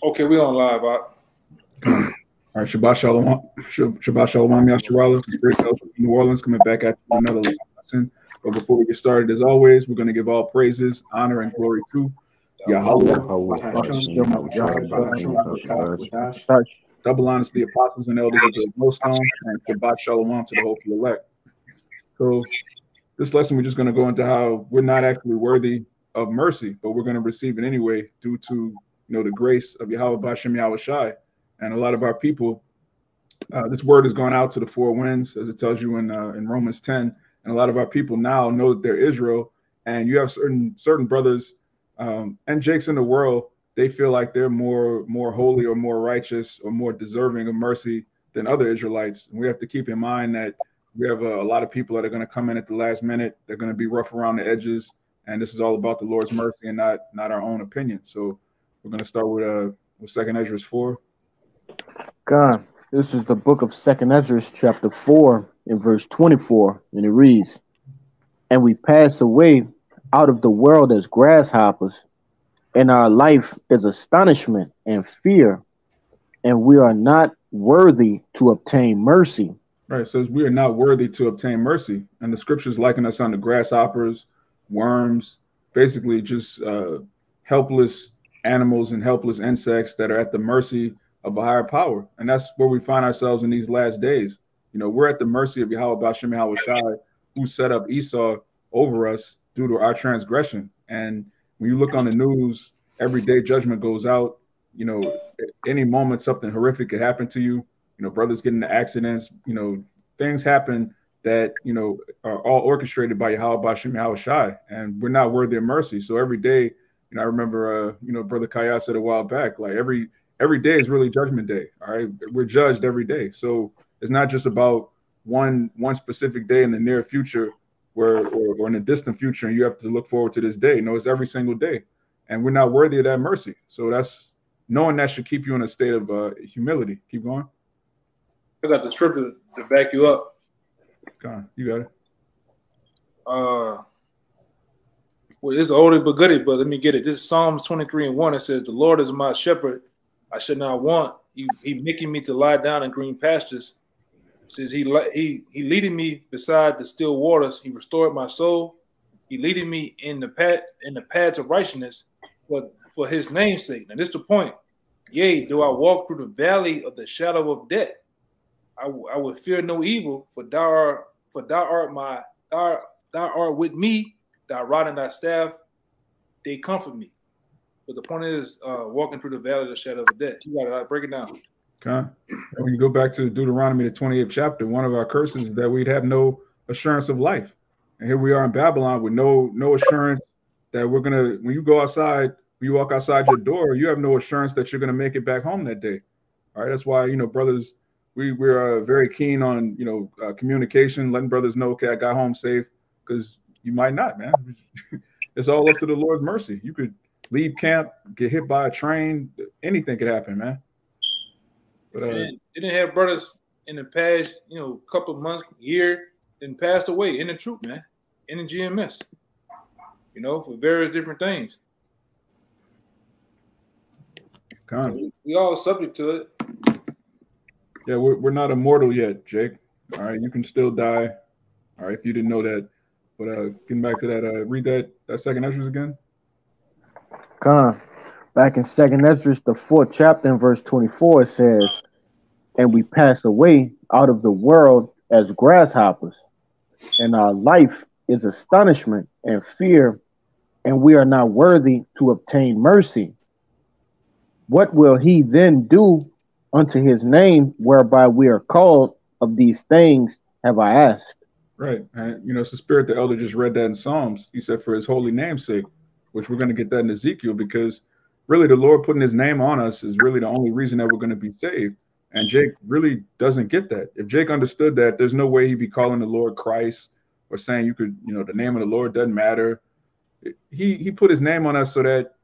Okay, we on live, All right, Shabbat Shalom. Shabbat Shalom, Yasharala. New Orleans coming back at another lesson. But before we get started, as always, we're going to give all praises, honor, and glory to Yahawah. Double honors to the apostles and elders of the Millstone, and Shabbat Shalom to the hopeful elect. So, this lesson, we're just going to go into how we're not actually worthy of mercy, but we're going to receive it anyway due to you know, the grace of Yahawah Bashem Yahawashi. And a lot of our people, uh, this word has gone out to the four winds, as it tells you in uh, in Romans 10. And a lot of our people now know that they're Israel. And you have certain certain brothers um, and Jakes in the world, they feel like they're more more holy or more righteous or more deserving of mercy than other Israelites. And we have to keep in mind that we have a, a lot of people that are going to come in at the last minute. They're going to be rough around the edges, and this is all about the Lord's mercy and not not our own opinion. So we're going to start with uh with Second Ezra four. God, this is the book of Second Ezra, chapter four, in verse twenty-four, and it reads, "And we pass away out of the world as grasshoppers, and our life is astonishment and fear, and we are not worthy to obtain mercy." Right, says we are not worthy to obtain mercy, and the scriptures liken us unto grasshoppers, worms, basically just uh, helpless animals and helpless insects that are at the mercy of a higher power. And that's where we find ourselves in these last days. You know, we're at the mercy of Yahawah Bashem Yahawashi, who set up Esau over us due to our transgression. And when you look on the news, every day judgment goes out. You know, any moment something horrific could happen to you. You know, brothers get into accidents. You know, things happen that you know are all orchestrated by Yahawah Bashem Yahawashi, and we're not worthy of mercy. So every day you know, I remember, uh, you know, Brother Kaya said a while back, like every every day is really Judgment Day. All right, we're judged every day, so it's not just about one one specific day in the near future, where or, or in the distant future, and you have to look forward to this day. No, it's every single day, and we're not worthy of that mercy. So that's knowing that should keep you in a state of uh, humility. Keep going. I got the scripture to back you up. Come on, you got it. Uh, well, it's oldie but goodie, but let me get it. This is Psalms 23 and 1. It says, The Lord is my shepherd, I should not want. He, he making me to lie down in green pastures. It says he he he leading me beside the still waters. He restored my soul. He leading me in the path in the paths of righteousness, but for his name's sake. Now this is the point. Yea, do I walk through the valley of the shadow of death, I, I will fear no evil, for thou art for thou art my thou, thou art with me thy rod and thy staff, they comfort me. But the point is, uh, walking through the valley of the shadow of death. You got to break it down. Okay. When you go back to Deuteronomy, the 28th chapter, one of our curses is that we'd have no assurance of life. And here we are in Babylon with no no assurance that we're gonna. When you go outside, when you walk outside your door, you have no assurance that you're gonna make it back home that day. All right. That's why you know, brothers, we we're uh, very keen on you know uh, communication, letting brothers know, okay, I got home safe, because you might not, man. it's all up to the Lord's mercy. You could leave camp, get hit by a train, anything could happen, man. But uh, it didn't have brothers in the past, you know, couple months, year, then passed away in the troop, man, in the GMS. You know, for various different things. So we, we all subject to it. Yeah, we're, we're not immortal yet, Jake. All right, you can still die. All right, if you didn't know that, but uh, getting back to that, uh, read that that second Esdras again. Come back in second Esdras, the fourth chapter in verse 24, it says, And we pass away out of the world as grasshoppers, and our life is astonishment and fear, and we are not worthy to obtain mercy. What will he then do unto his name, whereby we are called of these things have I asked? Right. And, you know, it's the spirit the elder just read that in Psalms. He said, for his holy name's sake, which we're going to get that in Ezekiel because really the Lord putting his name on us is really the only reason that we're going to be saved. And Jake really doesn't get that. If Jake understood that, there's no way he'd be calling the Lord Christ or saying you could, you know, the name of the Lord doesn't matter. He he put his name on us so that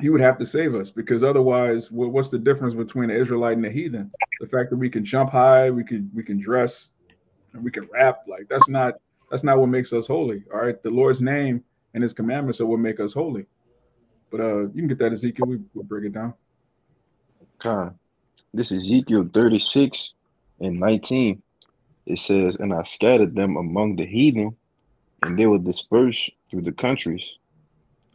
he would have to save us because otherwise, what's the difference between an Israelite and a heathen? The fact that we can jump high, we can we can dress and we can rap. Like that's not that's not what makes us holy. All right, the Lord's name and His commandments are what make us holy. But uh, you can get that Ezekiel. We, will break it down. Con. This is Ezekiel 36 and 19. It says, And I scattered them among the heathen, and they were dispersed through the countries.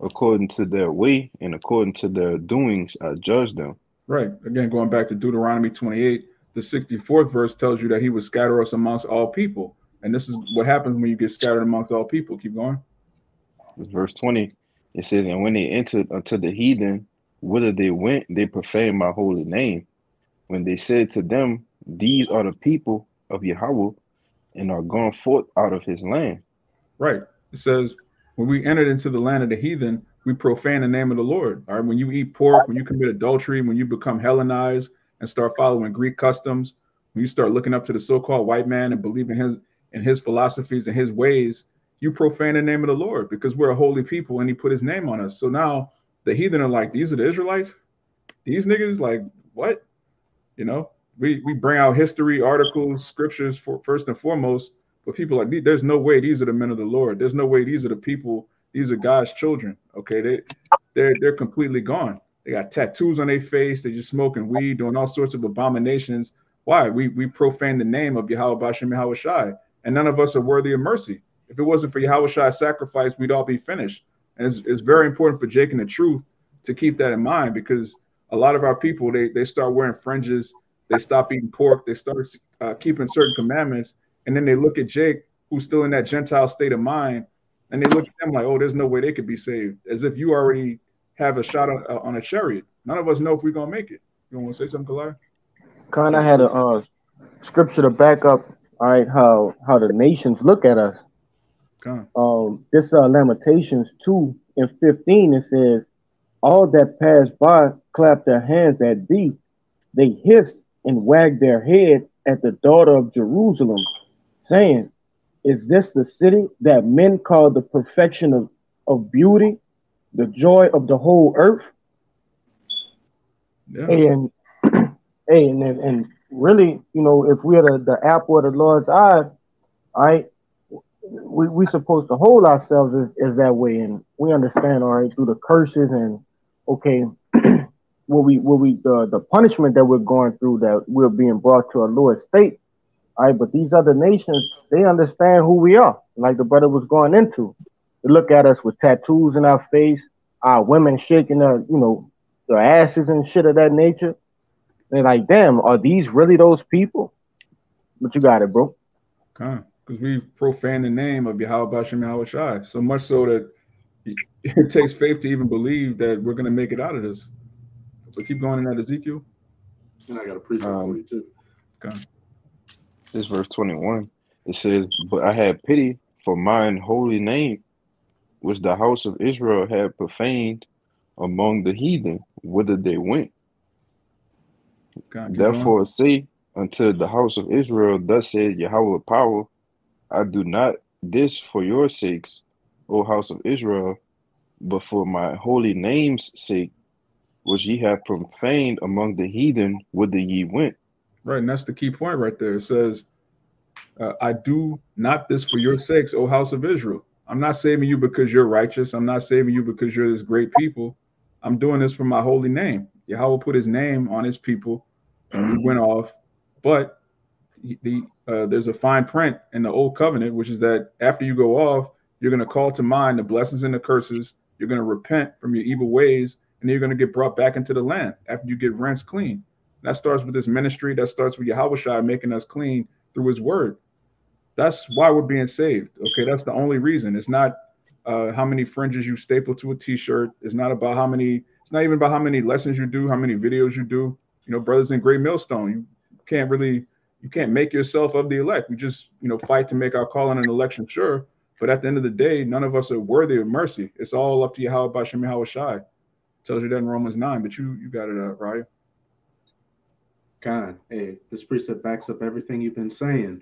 According to their way and according to their doings, I judged them. Right. Again, going back to Deuteronomy 28, the 64th verse tells you that he would scatter us amongst all people. And this is what happens when you get scattered amongst all people. Keep going. Verse 20, it says, And when they entered unto the heathen, whither they went, they profaned my holy name. When they said to them, These are the people of Yahawah, and are gone forth out of his land. Right. It says, when we entered into the land of the heathen, we profane the name of the Lord. All right. When you eat pork, when you commit adultery, when you become Hellenized and start following Greek customs, when you start looking up to the so-called white man and believing his in his philosophies and his ways, you profane the name of the Lord because we're a holy people and he put his name on us. So now the heathen are like, these are the Israelites? These niggas, like, what? You know, we, we bring out history, articles, scriptures for first and foremost, but people like there's no way these are the men of the Lord. There's no way these are the people, these are God's children. Okay, they they're they're completely gone. They got tattoos on their face, they're just smoking weed, doing all sorts of abominations. Why? We we profane the name of Yahawah Bashem Yahawashi, and none of us are worthy of mercy. If it wasn't for Yahawashi's sacrifice, we'd all be finished. And it's, it's very important for Jake and the truth to keep that in mind because a lot of our people they they start wearing fringes they stop eating pork. They start uh, keeping certain commandments, and then they look at Jake, who's still in that Gentile state of mind, and they look at them like, "Oh, there's no way they could be saved," as if you already have a shot on, uh, on a chariot. None of us know if we're gonna make it. You want to say something, Kalai? Kind of had a uh, scripture to back up. All right, how how the nations look at us. Um, this uh, Lamentations two and fifteen it says, "All that pass by clap their hands at thee; they hiss and wagged their head at the daughter of Jerusalem, saying, Is this the city that men call the perfection of, of beauty, the joy of the whole earth? Yeah. And, and, and really, you know, if we're the, the apple of the Lord's eye, all right, we we supposed to hold ourselves as, as that way, and we understand, all right, through the curses and okay, what we what we the, the punishment that we're going through that we're being brought to a lower state. All right, but these other nations, they understand who we are, like the brother was going into. They look at us with tattoos in our face, our women shaking their, you know, their asses and shit of that nature. They're like, damn, are these really those people? But you got it, bro. Okay. Because we profane the name of Yahawah Bashem Yahawashi. So much so that it takes faith to even believe that we're going to make it out of this. But keep going in that Ezekiel. And I got a precept um, for you too. Okay. This verse 21. It says, But I had pity for mine holy name, which the house of Israel had profaned among the heathen, whither they went. Therefore, going. say unto the house of Israel, Thus said Yahweh power, I do not this for your sakes, O house of Israel, but for my holy name's sake, which ye have profaned among the heathen, whither ye went. Right, and that's the key point right there. It says, uh, I do not this for your sakes, O house of Israel. I'm not saving you because you're righteous. I'm not saving you because you're this great people. I'm doing this for my holy name. Yahawah put his name on his people and we went off. But the uh, there's a fine print in the old covenant, which is that after you go off, you're going to call to mind the blessings and the curses. You're going to repent from your evil ways and you're going to get brought back into the land after you get rinsed clean. That starts with this ministry. That starts with Yahawah making us clean through his word. That's why we're being saved. Okay, that's the only reason. It's not uh, how many fringes you staple to a t-shirt. It's not about how many, it's not even about how many lessons you do, how many videos you do. You know, brothers in Great Millstone, you can't really, you can't make yourself of the elect. We just, you know, fight to make our call on an election sure. But at the end of the day, none of us are worthy of mercy. It's all up to Yahawah Bashem Yahawashi tells you that in Romans 9, but you you got it out, right? God, hey, this precept backs up everything you've been saying.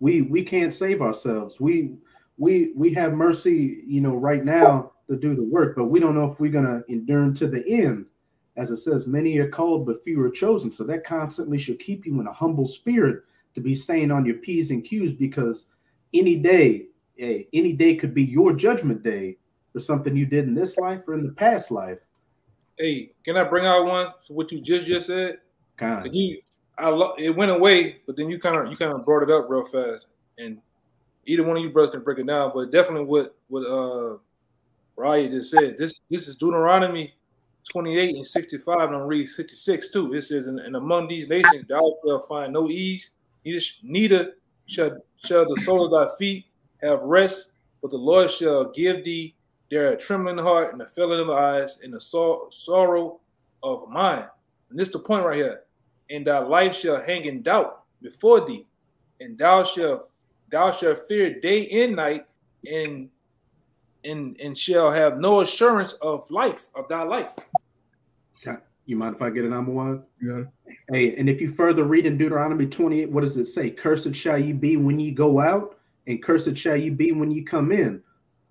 We we can't save ourselves. We we we have mercy, you know, right now to do the work, but we don't know if we're gonna endure to the end. As it says, many are called, but few are chosen. So that constantly should keep you in a humble spirit to be staying on your P's and Q's because any day, hey, any day could be your judgment day for something you did in this life or in the past life. Hey, can I bring out one what you just just said? God. You, I lo- it went away, but then you kind of you kind of brought it up real fast, and either one of you brothers can break it down. But definitely what what uh Raya just said. This this is Deuteronomy 28 and 65, and I'm reading 66 too. It says, and, and among these nations thou shalt find no ease, neither, neither shall, shall the sole of thy feet have rest, but the Lord shall give thee there a trembling heart and a failing of eyes and a sor- sorrow of mind. And this is the point right here. And thy life shall hang in doubt before thee, and thou shalt thou shalt fear day and night, and and and shall have no assurance of life of thy life. Okay. You mind if I get it, Amawad? You got it? Hey, and if you further read in Deuteronomy 28, what does it say? Cursed shall you be when you go out, and cursed shall you be when you come in.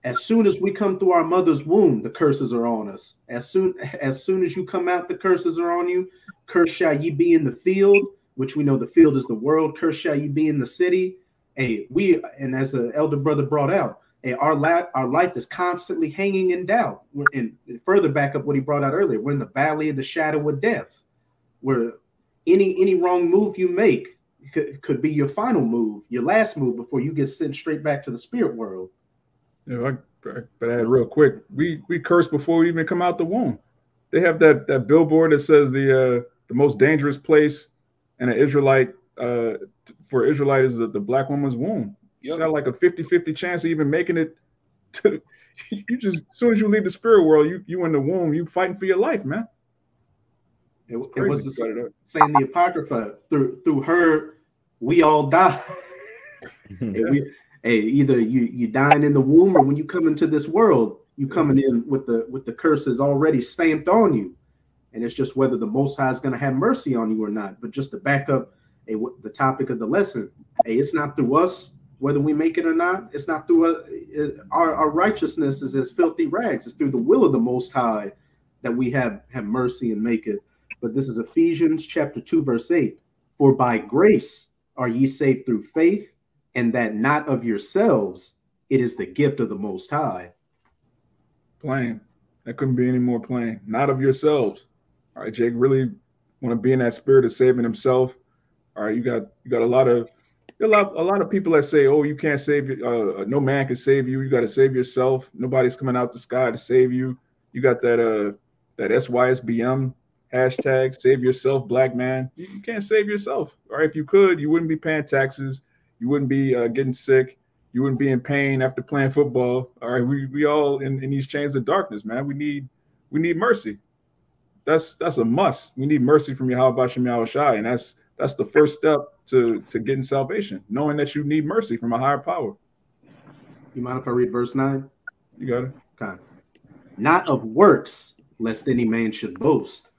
As soon as we come through our mother's womb, the curses are on us. As soon as soon as you come out, the curses are on you. Cursed shall you be in the field, which we know the field is the world. Cursed shall you be in the city. Hey, we and as the elder brother brought out, hey, our la- our life is constantly hanging in doubt. We're in further back up what he brought out earlier. We're in the valley of the shadow of death, where any any wrong move you make could, could be your final move, your last move before you get sent straight back to the spirit world. Yeah, I, I but add real quick. We we curse before we even come out the womb. They have that that billboard that says the uh, the most dangerous place in an Israelite uh, for Israelite is the, the black woman's womb. You got like a 50-50 chance of even making it to you just as soon as you leave the spirit world, you you in the womb, you fighting for your life, man. It, it was the Got it up. saying the apocrypha through through her we all die. Hey, we- hey, either you you dying in the womb or when you come into this world, you coming in with the with the curses already stamped on you, and it's just whether the Most High is going to have mercy on you or not. But just to back up, the topic of the lesson, hey, it's not through us whether we make it or not. It's not through uh, it, our our righteousness is as filthy rags. It's through the will of the Most High that we have have mercy and make it. But this is Ephesians chapter two verse eight. For by grace are ye saved through faith and that not of yourselves, it is the gift of the Most High. Plain. That couldn't be any more plain. Not of yourselves. All right, Jake really want to be in that spirit of saving himself. All right, you got you got a lot of a lot a lot of people that say, "Oh, you can't save. Uh, no man can save you. You got to save yourself. Nobody's coming out the sky to save you." You got that uh that SYSBM hashtag save yourself, black man. You, can't save yourself. All right, if you could, you wouldn't be paying taxes. You wouldn't be uh, getting sick. You wouldn't be in pain after playing football. All right, we we all in, in these chains of darkness, man. We need we need mercy. That's that's a must. We need mercy from Yahweh Shem Yahawashi, and that's that's the first step to to getting salvation, knowing that you need mercy from a higher power. You mind if I read verse 9? You got it. Okay. Not of works, lest any man should boast.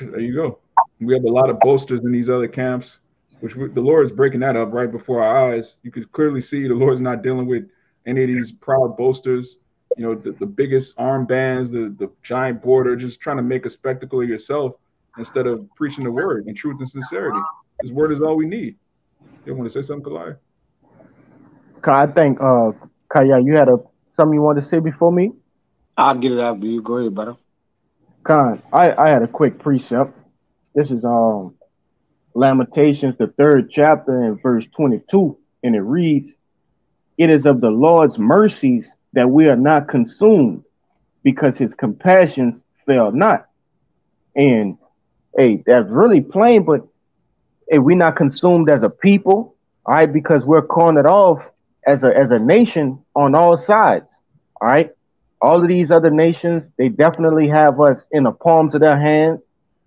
There you go. We have a lot of boasters in these other camps, which we, the Lord is breaking that up right before our eyes. You could clearly see the Lord's not dealing with any of these proud boasters. You know, the, the biggest armbands, the the giant border, just trying to make a spectacle of yourself instead of preaching the word in truth and sincerity. This word is all we need. You want to say something, Kalai? Ka- I think, uh, Kaya, you had a something you wanted to say before me? I'll get it after you. Go ahead, brother. Khan, I, I had a quick precept. This is um Lamentations, the third chapter, and verse 22, and it reads, It is of the Lord's mercies that we are not consumed, because his compassions fail not. And hey, that's really plain, but hey, we're not consumed as a people, all right, because we're cornered off as a as a nation on all sides. All right all of these other nations, they definitely have us in the palms of their hands.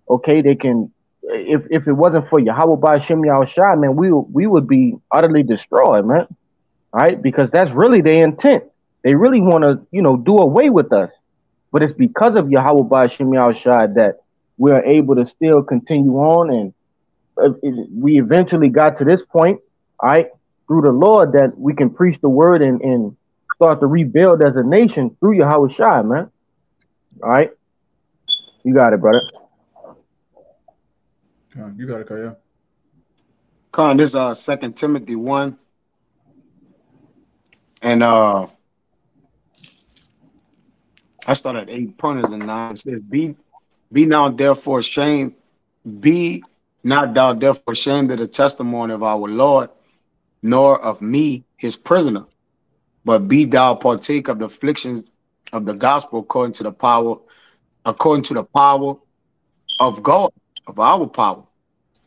Okay, they can. If if it wasn't for Yahweh by Shem Shai, man, we we would be utterly destroyed, man. All right, because that's really their intent. They really want to, you know, do away with us. But it's because of Yahweh by Shem Shai that we're able to still continue on, and uh, it- we eventually got to this point, all right, through the Lord that we can preach the word and and start to rebuild as a nation through Yahawashi, man. All right. You got it, brother. You got it, Kaya. Con, this uh Second Timothy one, and uh, I started eight pointers and nine. Says, "Be, be now therefore ashamed Be not thou therefore ashamed of the testimony of our Lord, nor of me, his prisoner, but be thou partake of the afflictions of the gospel according to the power, according to the power of God, of our power,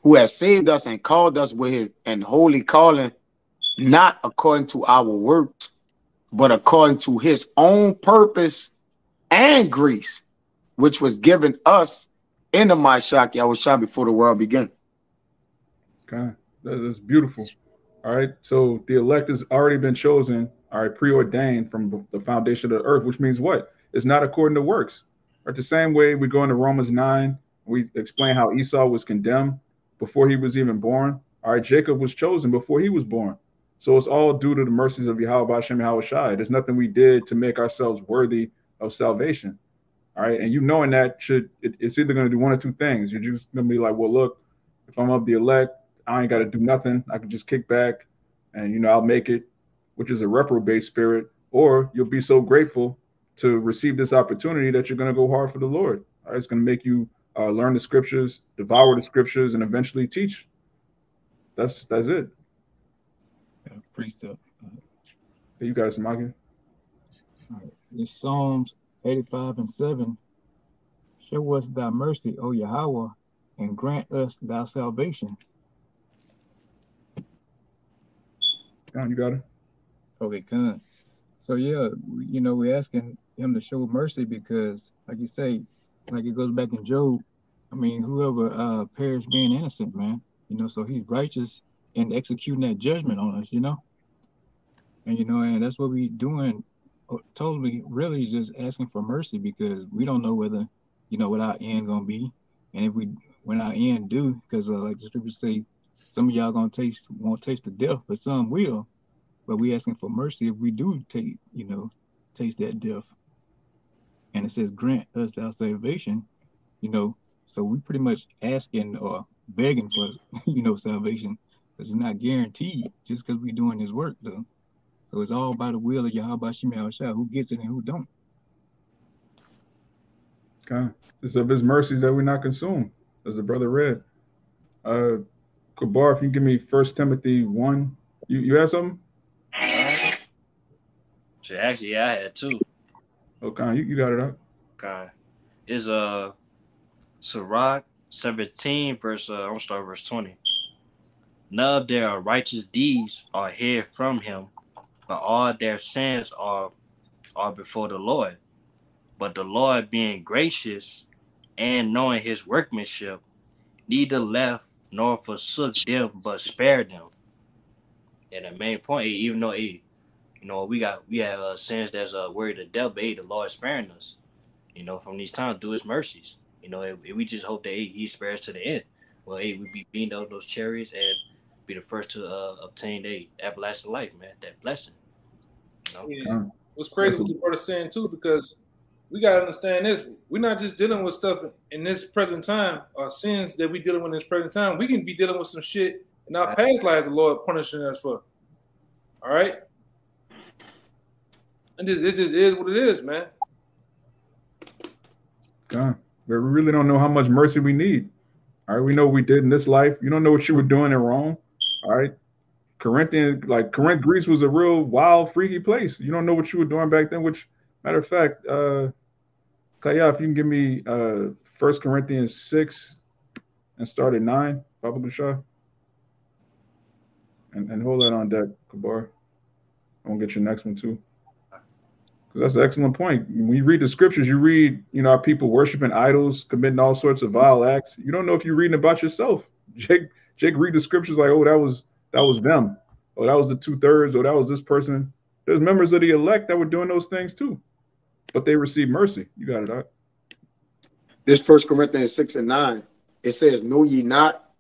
who has saved us and called us with his and holy calling, not according to our works, but according to his own purpose and Greece, which was given us in the was Yahushua before the world began. Okay, that is beautiful. All right, so the elect has already been chosen, all right, preordained from the foundation of the earth, which means what? It's not according to works. Or the same way we go into Romans 9, we explain how Esau was condemned before he was even born. All right, Jacob was chosen before he was born. So it's all due to the mercies of Yahweh Hashem Yahawashi. There's nothing we did to make ourselves worthy of salvation. All right. And you knowing that should it, it's either going to do one or two things. You're just going to be like, well, look, if I'm of the elect, I ain't got to do nothing. I can just kick back and, you know, I'll make it, which is a reprobate spirit. Or you'll be so grateful to receive this opportunity that you're going to go hard for the Lord. All right. It's going to make you uh, learn the scriptures, devour the scriptures, and eventually teach. That's that's it. Yeah, precept. Hey, you got it, Samaki. All right. It's Psalms 85 and 7. Show us thy mercy, O Yahawah, and grant us thy salvation. John, you got it. Okay, good. So yeah, you know, we're asking him to show mercy because, like you say, like it goes back in Job. I mean, whoever uh perished being innocent, man. You know, so he's righteous in executing that judgment on us, you know. And you know, and that's what we're doing totally really just asking for mercy because we don't know whether, you know, what our end gonna be. And if we when our end do, because uh, like the scriptures say, some of y'all gonna taste won't taste the death, but some will. But we asking for mercy if we do take, you know, taste that death. And it says, grant us our salvation, you know. So we pretty much asking or begging for, you know, salvation. It's not guaranteed just because we doing this work though. So it's all by the will of Yahweh Shema Shah, who gets it and who don't. Okay. It's of his mercies that we're not consumed, as the brother read. Uh Kabar, if you give me first Timothy one, you, you have something? So actually, yeah, I had two. Okay, you, you got it up. Okay. Is uh Sirach 17 verse uh I'm gonna start verse 20. None of their righteous deeds are hid from him, but all their sins are are before the Lord. But the Lord being gracious and knowing his workmanship, neither left nor forsook them, but spared them. And the main point, even though you know we got we have uh, sins that's uh worried to death, but the Lord sparing us. You know, from these times, through His mercies. You know, if, we just hope that eh, He spares to the end. Well, hey, we be beating out of those chariots and be the first to uh, obtain a everlasting life, man. That blessing. You know? Yeah. What's crazy what the brother saying too, because we gotta understand this. We're not just dealing with stuff in this present time or sins that we dealing with in this present time. We can be dealing with some shit in our past lives the Lord punishing us for. All right? And it, it just is what it is, man. God, but we really don't know how much mercy we need. All right, we know what we did in this life. You don't know what you were doing in wrong. All right, Corinthian, like Corinth, Greece was a real wild, freaky place. You don't know what you were doing back then. Which, matter of fact, uh, Kaya, if you can give me uh First Corinthians six and start at nine, Baba Gusha. And and hold that on deck, Kabar. I'm gonna get your next one too. Because that's an excellent point. When you read the scriptures, you read, you know, our people worshiping idols, committing all sorts of vile acts. You don't know if you're reading about yourself. Jake, Jake, read the scriptures like, oh, that was that was them, or that was the two thirds, or that was this person. There's members of the elect that were doing those things too, but they received mercy. You got it, out. This First Corinthians 6 and 9, it says, Know ye not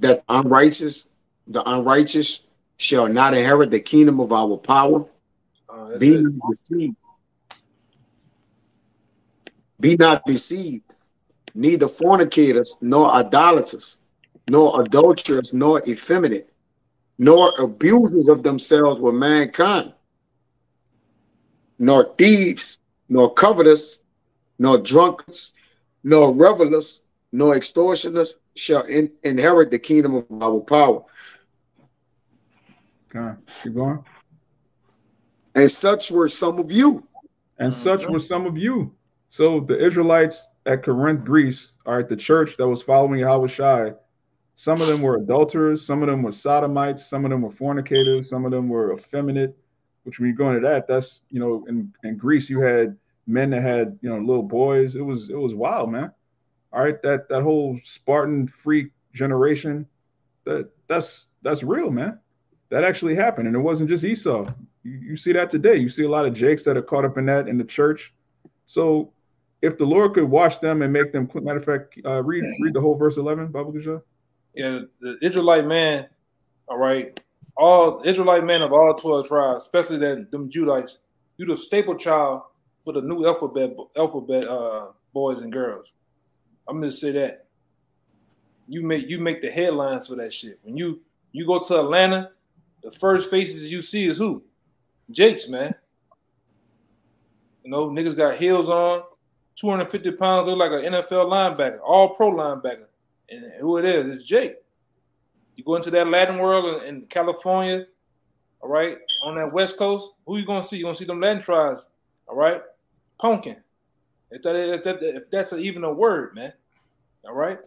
that unrighteous, the unrighteous shall not inherit the kingdom of our power? Uh, Be it. not deceived. Be not deceived, neither fornicators, nor idolaters, nor adulterers, nor effeminate, nor abusers of themselves with mankind, nor thieves, nor covetous, nor drunkards, nor revelers, nor extortioners shall in- inherit the kingdom of our power. Okay, keep going. And such were some of you. And such mm-hmm. were some of you. So the Israelites at Corinth, Greece, are at the church that was following Yahawashi. Some of them were adulterers, some of them were sodomites, some of them were fornicators, some of them were effeminate. Which when you go into that, that's you know, in, in Greece you had men that had you know little boys. It was it was wild, man. All right, that that whole Spartan freak generation, that that's that's real, man. That actually happened, and it wasn't just Esau. You, you see that today. You see a lot of Jakes that are caught up in that in the church. So, if the Lord could wash them and make them, matter of fact, uh, read read the whole verse eleven, Bible Baba Gajah. Yeah, the Israelite man, all right, all Israelite men of all 12 tribes, especially that them Judites, you the staple child for the new alphabet alphabet uh, boys and girls. I'm gonna say that. You make you make the headlines for that shit. When you you go to Atlanta, the first faces you see is who? Jakes, man. You know, niggas got heels on, 250 pounds, look like an NFL linebacker, all pro linebacker. And who it is, it's Jake. You go into that Latin world in, in California, all right, on that West Coast, who you gonna see? You gonna see them Latin tribes, all right? Pumpkin. If, that, if, that, if that's a, even a word, man, all right?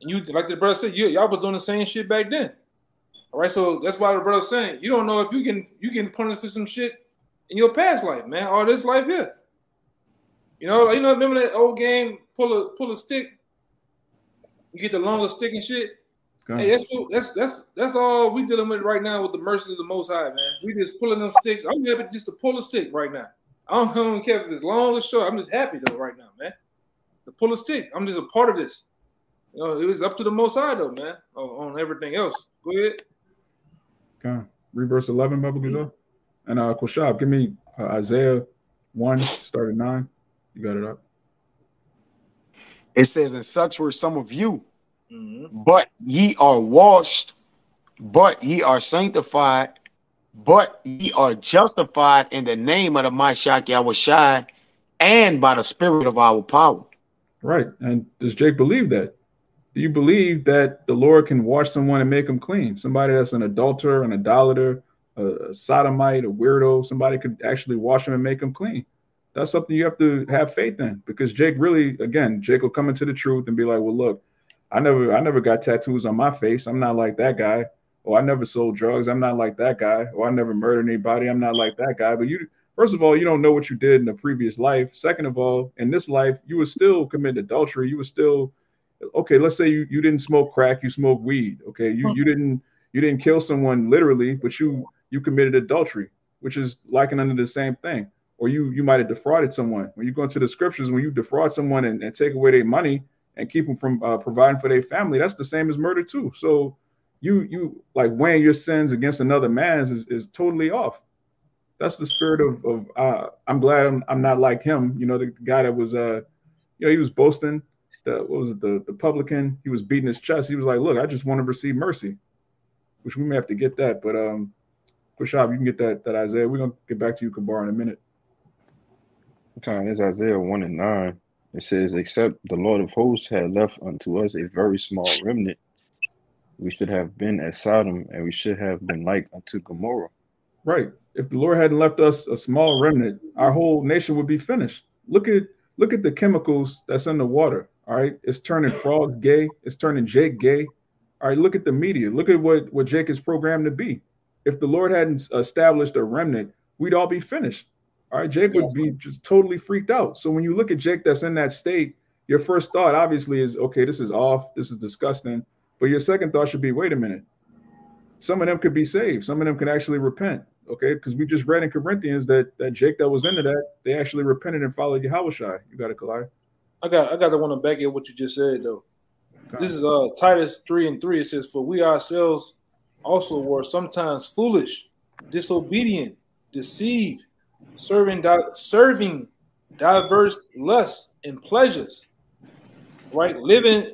And you, like the brother said, you, y'all was doing the same shit back then. All right, so that's why the brother's saying you don't know if you can you can punish for some shit in your past life, man, or this life here. You know, you know, remember that old game, pull a pull a stick, you get the longest stick and shit. Hey, that's that's that's that's all we dealing with right now with the mercies of the Most High, man. We just pulling them sticks. I'm happy just to pull a stick right now. I don't, I don't care if it's long or short. I'm just happy though right now, man. To pull a stick. I'm just a part of this. You know, it was up to the Most High though, man. On, on everything else. Go ahead. Okay. Read verse 11, Baba Gajah. And uh, Koshab, give me uh, Isaiah 1, start at 9. You got it up. It says, And such were some of you, Mhm. but ye are washed, but ye are sanctified, but ye are justified in the name of the Mashiach Yahawashi and by the spirit of our power. Right. And does Jake believe that? Do you believe that the Lord can wash someone and make them clean? Somebody that's an adulterer, an idolater, a, a sodomite, a weirdo, somebody could actually wash them and make them clean. That's something you have to have faith in because Jake really, again, Jake will come into the truth and be like, well, look, I never, I never got tattoos on my face. I'm not like that guy. Or I never sold drugs. I'm not like that guy. Or I never murdered anybody. I'm not like that guy. But you, first of all, you don't know what you did in the previous life. Second of all, in this life, you were still committing adultery. You were still, okay. Let's say you, you didn't smoke crack. You smoked weed. Okay. You you didn't you didn't kill someone literally, but you you committed adultery, which is likened under the same thing. Or you you might have defrauded someone. When you go into the scriptures, when you defraud someone and, and take away their money and keep them from uh, providing for their family, that's the same as murder too. So you you like weighing your sins against another man's is, is totally off. That's the spirit of of uh, I'm glad I'm, I'm not like him. You know, the guy that was uh you know he was boasting. The what was it the the publican? He was beating his chest. He was like, look, I just want to receive mercy, which we may have to get that. But um, Kushab, you can get that that Isaiah. We're gonna get back to you, Kabar, in a minute. Okay, it's Isaiah 1 and 9. It says, Except the Lord of hosts had left unto us a very small remnant, we should have been as Sodom, and we should have been like unto Gomorrah. Right. If the Lord hadn't left us a small remnant, our whole nation would be finished. Look at look at the chemicals that's in the water. All right, it's turning frogs gay. It's turning Jake gay. All right, look at the media. Look at what what Jake is programmed to be. If the Lord hadn't established a remnant, we'd all be finished. All right, Jake would be just totally freaked out. So when you look at Jake that's in that state, your first thought obviously is, okay, this is off. This is disgusting. But your second thought should be, wait a minute. Some of them could be saved. Some of them could actually repent. Okay, because we just read in Corinthians that that Jake that was into that, they actually repented and followed Yahweh You got it, Kalai. I got I got to one to back at what you just said though. This is uh Titus three and three. It says, "For we ourselves also were sometimes foolish, disobedient, deceived, serving di- serving diverse lusts and pleasures, right? Living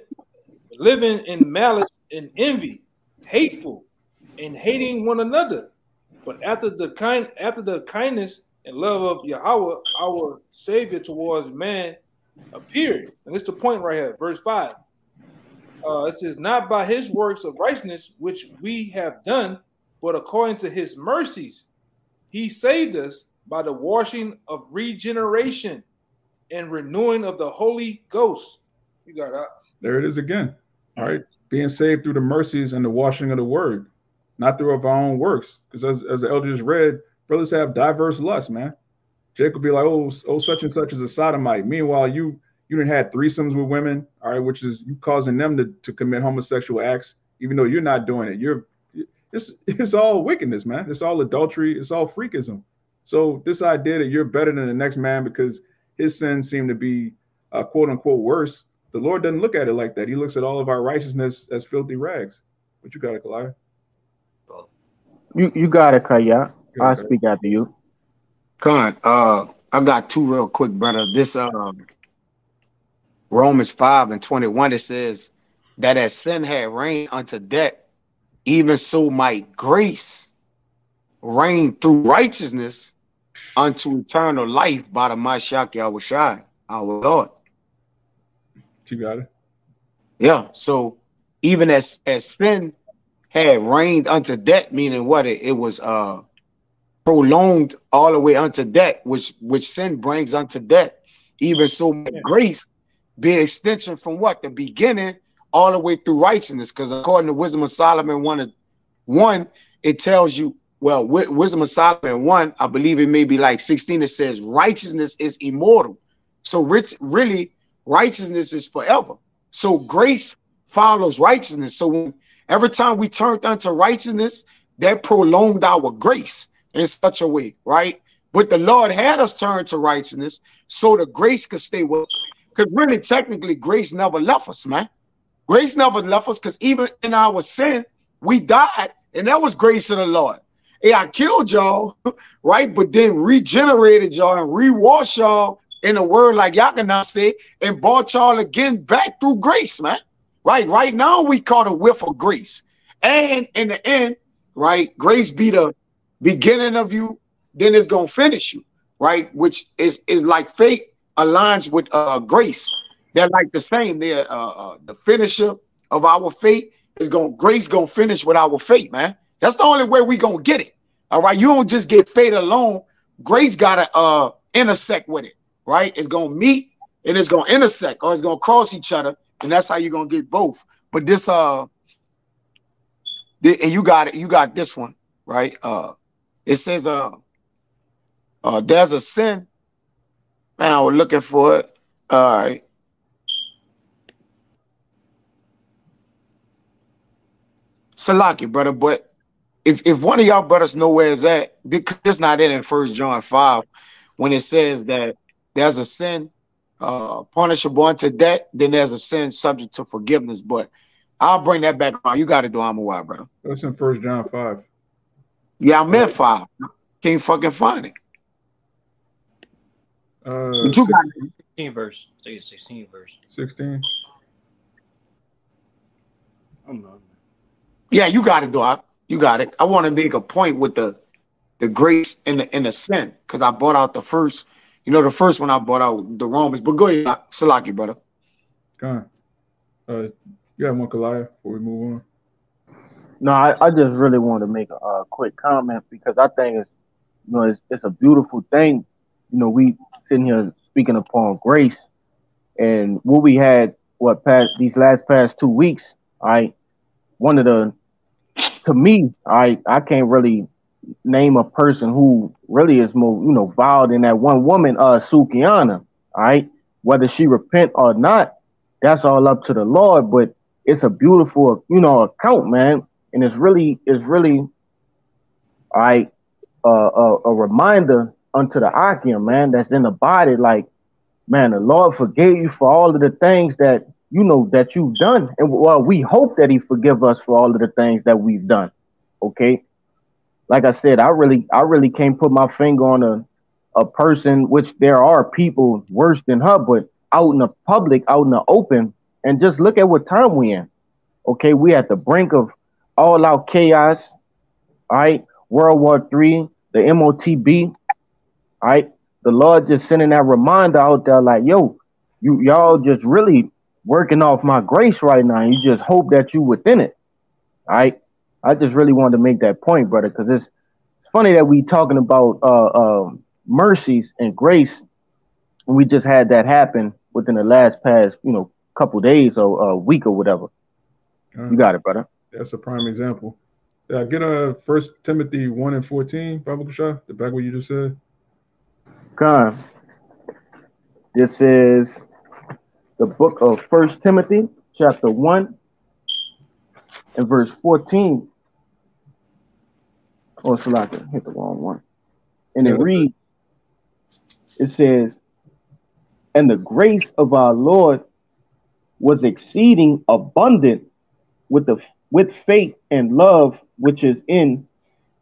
living in malice and envy, hateful, and hating one another. But after the kind after the kindness and love of Yahawah, our Savior towards man, appeared. And it's the point right here, verse 5. Uh, it says, Not by his works of righteousness which we have done, but according to his mercies, he saved us by the washing of regeneration and renewing of the Holy Ghost. You got that. There it is again. All right. Being saved through the mercies and the washing of the word, not through of our own works. Because as, as the elders read, brothers have diverse lusts, man. Jacob be like, oh, oh, such and such is a sodomite. Meanwhile, you you didn't had threesomes with women, all right, which is you causing them to, to commit homosexual acts, even though you're not doing it. You're it's it's all wickedness, man. It's all adultery, it's all freakism. So this idea that you're better than the next man because his sins seem to be uh, quote unquote worse, the Lord doesn't look at it like that. He looks at all of our righteousness as filthy rags. What you got it, Goliath? You you got it, Kaya. I'll speak after you. Con, uh, I've got two real quick, brother. This um Romans 5 and 21, it says that as sin had reigned unto death, even so might grace reign through righteousness unto eternal life by the Mashiach Yahawashi, our Lord. You got it. Yeah. So even as as sin had reigned unto death, meaning what it, it was uh prolonged all the way unto death, which which sin brings unto death. Even so, grace be extension from what the beginning all the way through righteousness. Because according to Wisdom of Solomon one, one it tells you well, Wisdom of Solomon one, I believe it may be like sixteen. It says righteousness is immortal. So rich, really, righteousness is forever. So grace follows righteousness. So when, every time we turned unto righteousness, that prolonged our grace in such a way, right? But the Lord had us turn to righteousness so the grace could stay with us. Because really, technically, grace never left us, man. Grace never left us because even in our sin, we died, and that was grace of the Lord. Hey, I killed y'all, right? But then regenerated y'all and rewashed y'all in a word like y'all cannot say and brought y'all again back through grace, man. Right? Right now, we call a whiff of grace. And in the end, right, grace be the beginning of you, then it's gonna finish you, right? Which is is like faith aligns with uh, grace. They're like the same. They're uh, uh, the finisher of our faith is gonna grace gonna finish with our faith, man. That's the only way we gonna get it. All right, you don't just get faith alone. Grace gotta uh intersect with it, right? It's gonna meet and it's gonna intersect or it's gonna cross each other, and that's how you're gonna get both. But this uh, and you got it. You got this one, right? Uh, it says uh, uh, there's a sin Man, we're looking for it. All right. Salaki, brother, but if, if one of y'all brothers know where it's at, because it's not in in First John 5 when it says that there's a sin uh, punishable unto death, then there's a sin subject to forgiveness. But I'll bring that back on. You got it, do I'm a while, brother. That's in First John 5. Yeah, I'm in 5. Can't fucking find it. Uh, but you got 16 verse. I think 16 verse. 16. I'm not. Yeah, you got it, dog. You got it. I want to make a point with the the grace and the and the sin because I bought out the first. You know, the first one I bought out the Romans. But go ahead, Salaki, brother. Go on. Uh, you have one Goliath before we move on. No, I, I just really want to make a, a quick comment because I think it's you know it's, it's a beautiful thing. You know, we sitting here speaking upon grace and what we had what past these last past two weeks, I one of the to me, I I can't really name a person who really is more, you know, vile than that one woman, uh Sukiana. All right. Whether she repent or not, that's all up to the Lord. But it's a beautiful, you know, account, man. And it's really, it's really all right, uh, a, a reminder unto the Akim, man, that's in the body. Like, man, the Lord forgave you for all of the things that you know that you've done. And well, we hope that He forgive us for all of the things that we've done. Okay. Like I said, I really, I really can't put my finger on a a person, which there are people worse than her, but out in the public, out in the open, and just look at what time we in. Okay, we at the brink of all out chaos. All right, World War Three, the MOTB, all right. The Lord just sending that reminder out there, like, yo, you y'all just really working off my grace right now. You just hope that you within it. All right. I just really wanted to make that point, brother, because it's, it's funny that we talking about uh, uh, mercies and grace. And we just had that happen within the last past, you know, couple days or a week or whatever. You got it, brother. That's a prime example. Yeah, get a First Timothy one and fourteen, Bible Shah, the back what you just said. Con. This is the book of First Timothy, chapter one, and verse fourteen. Oh, Salaka, hit the wrong one. And it reads, it says, and the grace of our Lord was exceeding abundant with the with faith and love which is in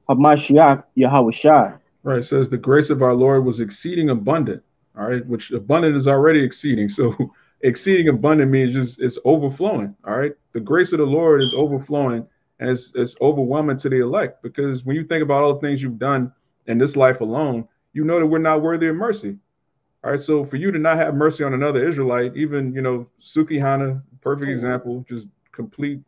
Hamashiach Yahawashi Right. It says the grace of our Lord was exceeding abundant. All right, which abundant is already exceeding. So exceeding abundant means just it's overflowing. All right. The grace of the Lord is mm-hmm. overflowing and it's it's overwhelming to the elect because when you think about all the things you've done in this life alone, you know that we're not worthy of mercy. All right. So for you to not have mercy on another Israelite, even you know, Sukihana, perfect mm-hmm. example, just complete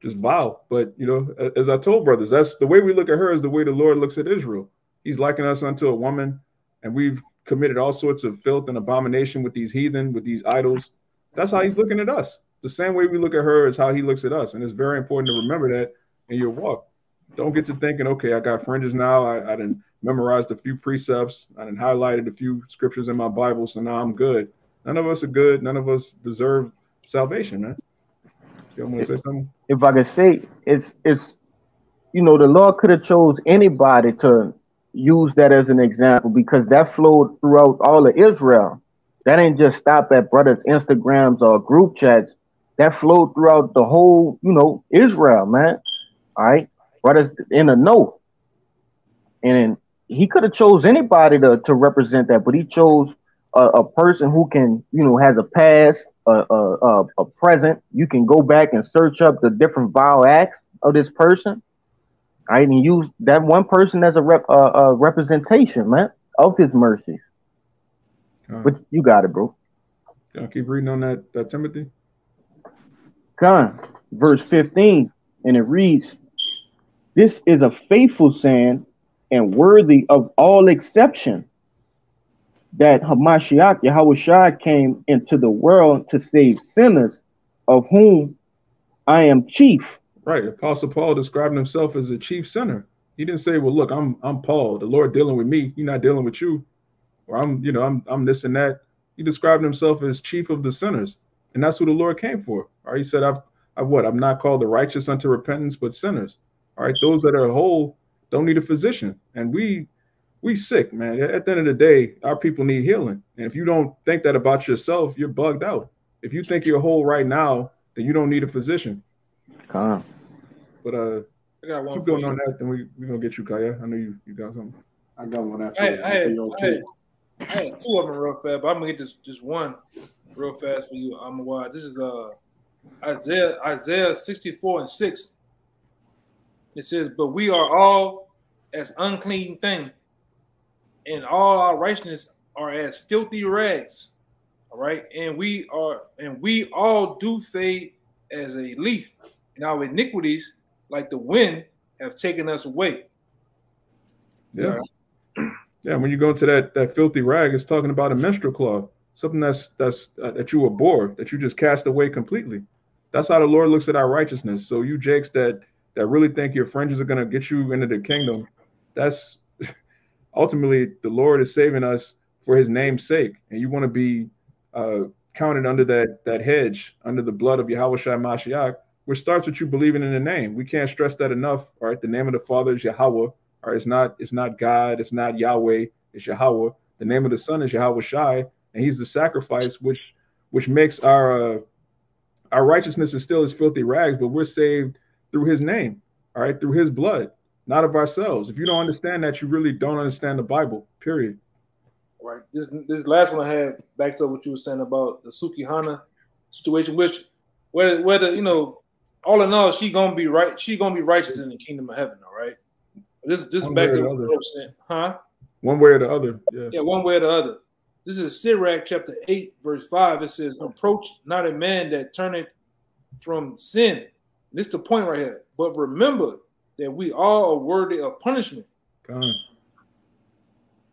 just vile. But you know, as I told brothers, that's the way we look at her is the way the Lord looks at Israel. He's likened us unto a woman, and we've committed all sorts of filth and abomination with these heathen, with these idols. That's how he's looking at us. The same way we look at her is how he looks at us. And it's very important to remember that in your walk. Don't get to thinking, okay, I got fringes now. I, I didn't memorized a few precepts. I didn't highlighted a few scriptures in my Bible, so now I'm good. None of us are good. None of us deserve salvation, man. You want to say something? if I could say, it's it's you know the Lord could have chose anybody to use that as an example because that flowed throughout all of Israel. That ain't just stop at brothers' Instagrams or group chats. That flowed throughout the whole, you know, Israel, man. All right, brothers in the know, and he could have chose anybody to to represent that, but he chose a, a person who can, you know, has a past, a, a, a, a present. You can go back and search up the different vile acts of this person. I and use that one person as a rep, uh, a representation, man, of his mercy. Uh, But you got it, bro. y'all keep reading on that, that Timothy. Con, verse 15, and it reads, This is a faithful saying and worthy of all exception that Hamashiach Yahawashi came into the world to save sinners, of whom I am chief. Right. Apostle Paul describing himself as a chief sinner. He didn't say, Well, look, I'm I'm Paul, the Lord dealing with me, He's not dealing with you. Or I'm, you know, I'm I'm this and that. He described himself as chief of the sinners. And that's who the Lord came for. All right. He said, I've I've what? I'm not called the righteous unto repentance, but sinners. All right. Those that are whole don't need a physician. And we we sick, man. At the end of the day, our people need healing. And if you don't think that about yourself, you're bugged out. If you think you're whole right now, then you don't need a physician. Con. But uh I got one keep going you. on that, then we we gonna get you, Kaya. I know you you got something. I got one after I had, I had, I had, I had two of them real fast, but I'm gonna get this just one real fast for you. I'm why this is uh Isaiah Isaiah 64 and 6. It says, But we are all as unclean thing, and all our righteousness are as filthy rags. All right, and we are and we all do fade as a leaf, and our iniquities, like the wind, have taken us away. Yeah. Yeah, when you go into that that filthy rag, it's talking about a menstrual cloth, something that's that's uh, that you abhor, that you just cast away completely. That's how the Lord looks at our righteousness. So you jakes that that really think your fringes are gonna get you into the kingdom, that's ultimately the Lord is saving us for His name's sake, and you want to be uh, counted under that that hedge, under the blood of Yahawashi Mashiach, which starts with you believing in the name. We can't stress that enough. All right, the name of the Father is Yahawah. All right, it's not it's not God, it's not Yahweh, it's Yahawah. The name of the Son is Yahawashi, and He's the sacrifice which which makes our uh, our righteousness is still as filthy rags, but we're saved through His name. All right, through His blood, not of ourselves. If you don't understand that, you really don't understand the Bible. Period. Right. This this last one I had backs up what you were saying about the Sukihana situation, which whether whether you know, all in all, she gonna be right. She gonna be righteous in the kingdom of heaven. All right. This this One back way to or what the you were saying, huh? One way or the other. Yeah. Yeah, one way or the other. This is Sirach chapter 8, verse 5. It says, Approach not a man that turneth from sin. This is the point right here. But remember that we all are worthy of punishment. God.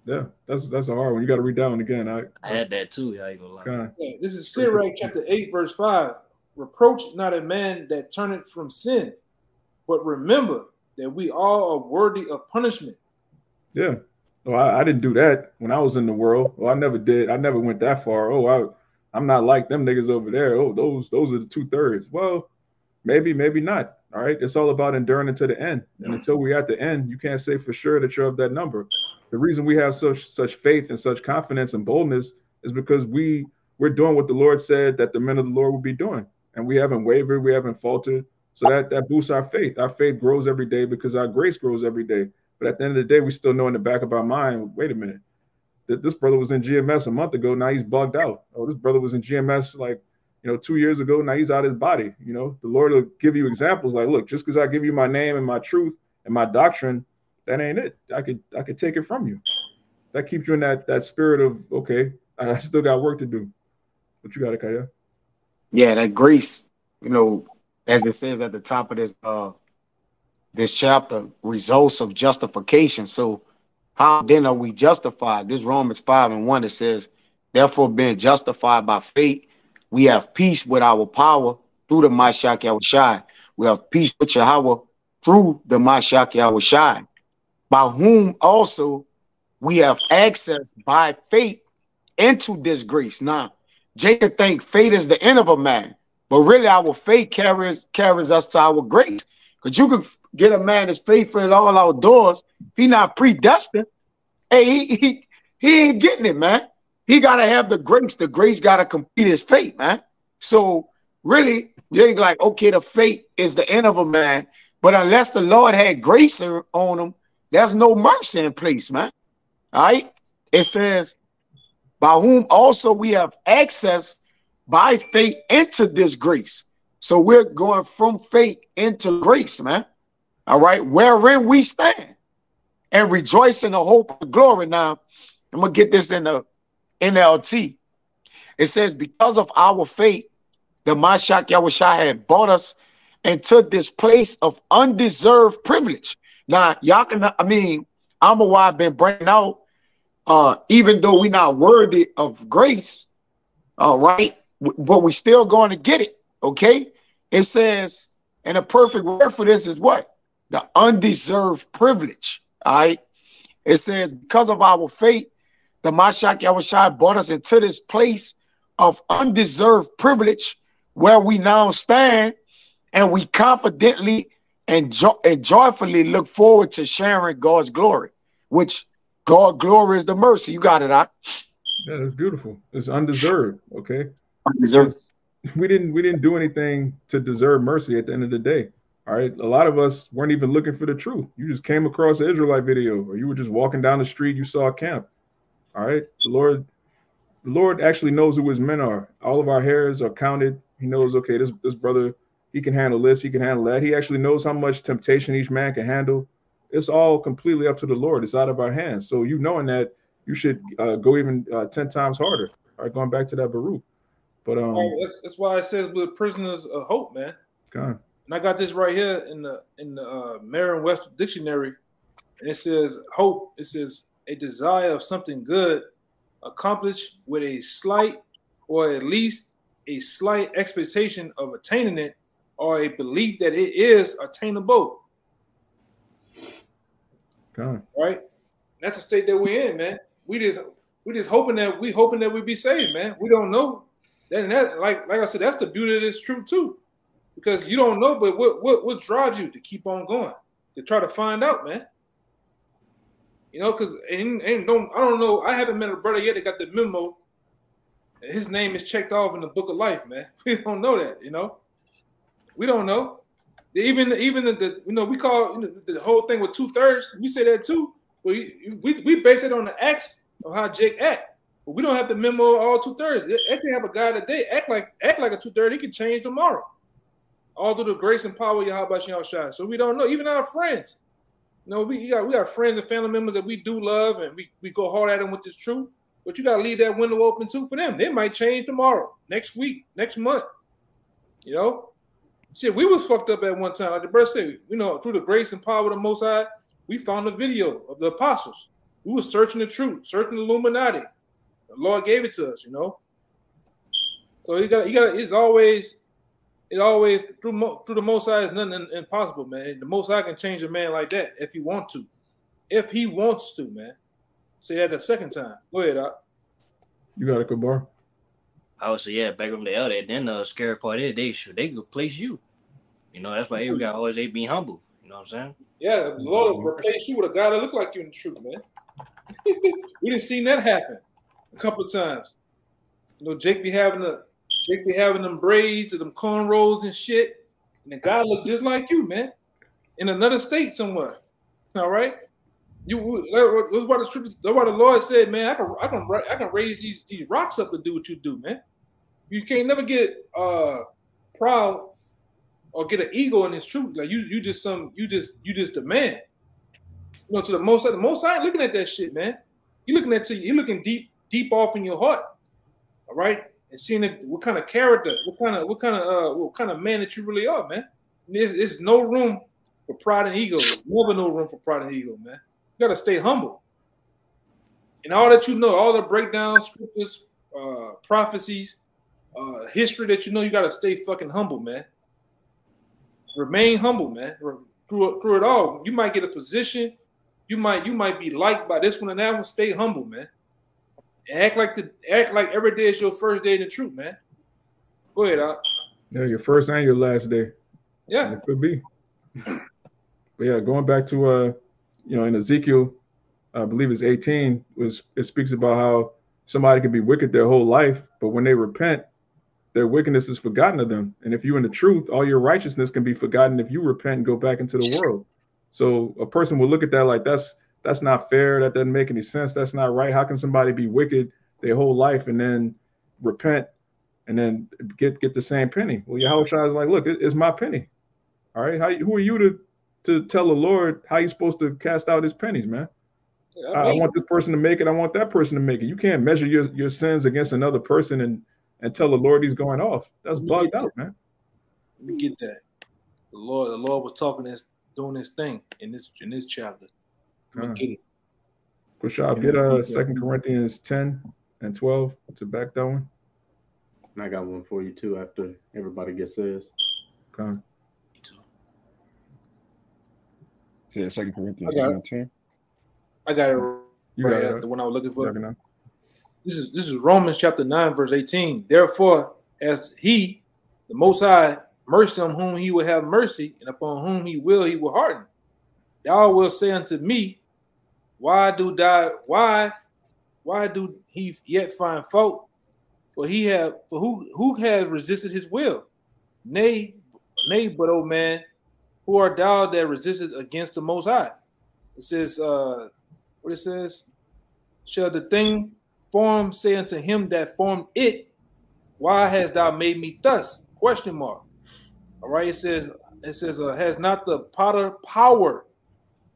Yeah, that's that's a hard one. You got to read that one again. I, I had that too. Yeah, I ain't gonna lie. God. Yeah, this is Sirach chapter 8, verse 5. Reproach not a man that turneth from sin, but remember that we all are worthy of punishment. Yeah. Well, I, I didn't do that when I was in the world. Well, I never did. I never went that far. Oh, I, I'm not like them niggas over there. Oh, those those are the two thirds. Well, maybe, maybe not. All right. It's all about enduring until the end. And until we're at the end, you can't say for sure that you're of that number. The reason we have such such faith and such confidence and boldness is because we we're doing what the Lord said that the men of the Lord will be doing. And we haven't wavered, we haven't faltered. So that that boosts our faith. Our faith grows every day because our grace grows every day. But at the end of the day, we still know in the back of our mind, wait a minute, that this brother was in GMS a month ago. Now he's bugged out. Oh, this brother was in GMS like, you know, two years ago. Now he's out of his body. You know, the Lord will give you examples like, look, just because I give you my name and my truth and my doctrine, that ain't it. I could I could take it from you. That keeps you in that that spirit of okay, I still got work to do. What you got, Kaya? Yeah, that grace, you know, as it says at the top of this uh this chapter, results of justification. So how then are we justified? This Romans 5 and 1 it says, therefore being justified by faith, we have peace with our power through the Mashiach Yahawashi. We have peace with Yahawah through the Mashiach Yahawashi, by whom also we have access by faith into this grace. Now, Jacob think fate is the end of a man, but really our faith carries carries us to our grace. Because you could get a man that's faithful in all outdoors. If he not predestined, hey, he, he, he ain't getting it, man. He gotta have the grace. The grace gotta complete his faith, man. So really, ain't like, okay, the fate is the end of a man, but unless the Lord had grace on him, there's no mercy in place, man. All right. It says, by whom also we have access by faith into this grace. So we're going from faith into grace, man. All right, wherein we stand and rejoice in the hope of glory. Now, I'm gonna get this in the NLT. It says, because of our faith, the Mashiach Yahawashi had brought us into this place of undeserved privilege. Now, y'all can, I mean, I'm a why I've been bringing out, uh, even though we're not worthy of grace, all right, but we're still going to get it, okay? It says, and a perfect word for this is what? The undeserved privilege, all right? It says, because of our faith, the Mashiach Yahawashi brought us into this place of undeserved privilege where we now stand and we confidently and, jo- and joyfully look forward to sharing God's glory, which God glory is the mercy. You got it, I. Yeah, that's beautiful. It's undeserved. Okay. Undeserved. We didn't we didn't do anything to deserve mercy at the end of the day. All right. A lot of us weren't even looking for the truth. You just came across an Israelite video, or you were just walking down the street, you saw a camp. All right. The Lord, the Lord actually knows who his men are. All of our hairs are counted. He knows, okay, this this brother, he can handle this, he can handle that. He actually knows how much temptation each man can handle. It's all completely up to the Lord. It's out of our hands. So you knowing that you should uh, go even uh, 10 times harder. All right, going back to that Baruch. But um Oh, that's, that's why I said we're prisoners of hope, man. God, And I got this right here in the in the uh, Merriam-Webster dictionary, and it says hope. It says a desire of something good, accomplished with a slight or at least a slight expectation of attaining it, or a belief that it is attainable. God. Right? That's the state that we're in, man. We just we just hoping that we hoping that we be saved, man. We don't know. Then that like like I said, that's the beauty of this truth too because you don't know, but what what what drives you to keep on going to try to find out, man? You know, because ain't, ain't no, I don't know. I haven't met a brother yet that got the memo. His name is checked off in the book of life, man. We don't know that, you know. We don't know. Even even the, the you know we call you know, the whole thing with two thirds. We say that too. We, we we base it on the acts of how Jake act. But we don't have to memo all two thirds. Actually, have a guy today act like act like a two third. He can change tomorrow all through the grace and power of Yahawashi. So we don't know. Even our friends. You know, we got we got friends and family members that we do love and we, we go hard at them with this truth. But you gotta leave that window open too for them. They might change tomorrow, next week, next month. You know, shit, we was fucked up at one time. Like the bird said, you know, through the grace and power of the Most High, we found a video of the apostles. We was searching the truth, searching the Illuminati. The Lord gave it to us, you know. So you got, you got. It's always, it always through through the Most High is nothing impossible, man. The Most High can change a man like that if he want to, if he wants to, man. Say that the second time. Go ahead, Doc. You got a Kabar? I would say, yeah, back on the elder. Then the scary part is they should they could place you. You know, that's why every guy always they be humble. You know what I'm saying? Yeah, Lord will replace you with a guy that look like you in the truth, man. we didn't seen that happen a couple of times. You know, Jake be having the Jake be having them braids or them cornrows and shit, and the guy look just like you, man, in another state somewhere. All right, you that's why the that's why the Lord said, man, I can I can I can raise these these rocks up to do what you do, man. You can't never get uh proud or get an ego in this truth. Like you you just some you just you just a man. You know, to the most the most I ain't looking at that shit, man. You looking at you looking deep deep off in your heart, all right, and seeing it, what kind of character, what kind of what kind of uh what kind of man that you really are, man. There's, there's no room for pride and ego. Never no room for pride and ego, man. You gotta stay humble. And all that you know, all the breakdowns, scriptures, uh, prophecies, uh, history that you know, you gotta stay fucking humble, man. Remain humble, man. Through through it all, you might get a position. You might you might be liked by this one and that one. Stay humble, man. Act like the act like every day is your first day in the truth, man. Go ahead, Doc. Yeah, your first and your last day. Yeah, it could be. But yeah, going back to uh you know, in Ezekiel, I believe it's 18, was it speaks about how somebody can be wicked their whole life, but when they repent, their wickedness is forgotten of them. And if you're in the truth, all your righteousness can be forgotten if you repent and go back into the world. So a person will look at that like that's that's not fair. That doesn't make any sense. That's not right. How can somebody be wicked their whole life and then repent and then get get the same penny? Well, Yahawah is like, look, it, it's my penny. All right, how who are you to to tell the Lord how he's supposed to cast out his pennies, man. I, I, want this person to make it. I want that person to make it. You can't measure your, your sins against another person and and tell the Lord he's going off. That's bugged out, man. Let me get that. The Lord, the Lord was talking this, doing this thing in this in this chapter. Let me get it. Kushab, get uh Second Corinthians ten and twelve to back that one. And I got one for you too after everybody gets theirs. Okay. Yeah, Second Corinthians I got, 10. I got it you right got it. the one I was looking for. This is this is Romans chapter 9, verse 18. Therefore, as he, the most high, mercy on whom he will have mercy, and upon whom he will, he will harden. Thou will say unto me, Why do die? Why, why do he yet find fault? For he have for who who has resisted his will? Nay, nay, but oh man, who are thou that resisted against the Most High? It says, uh, what it says, shall the thing form say unto him that formed it, why hast thou made me thus? Question mark. All right, it says, it says, uh, has not the potter power,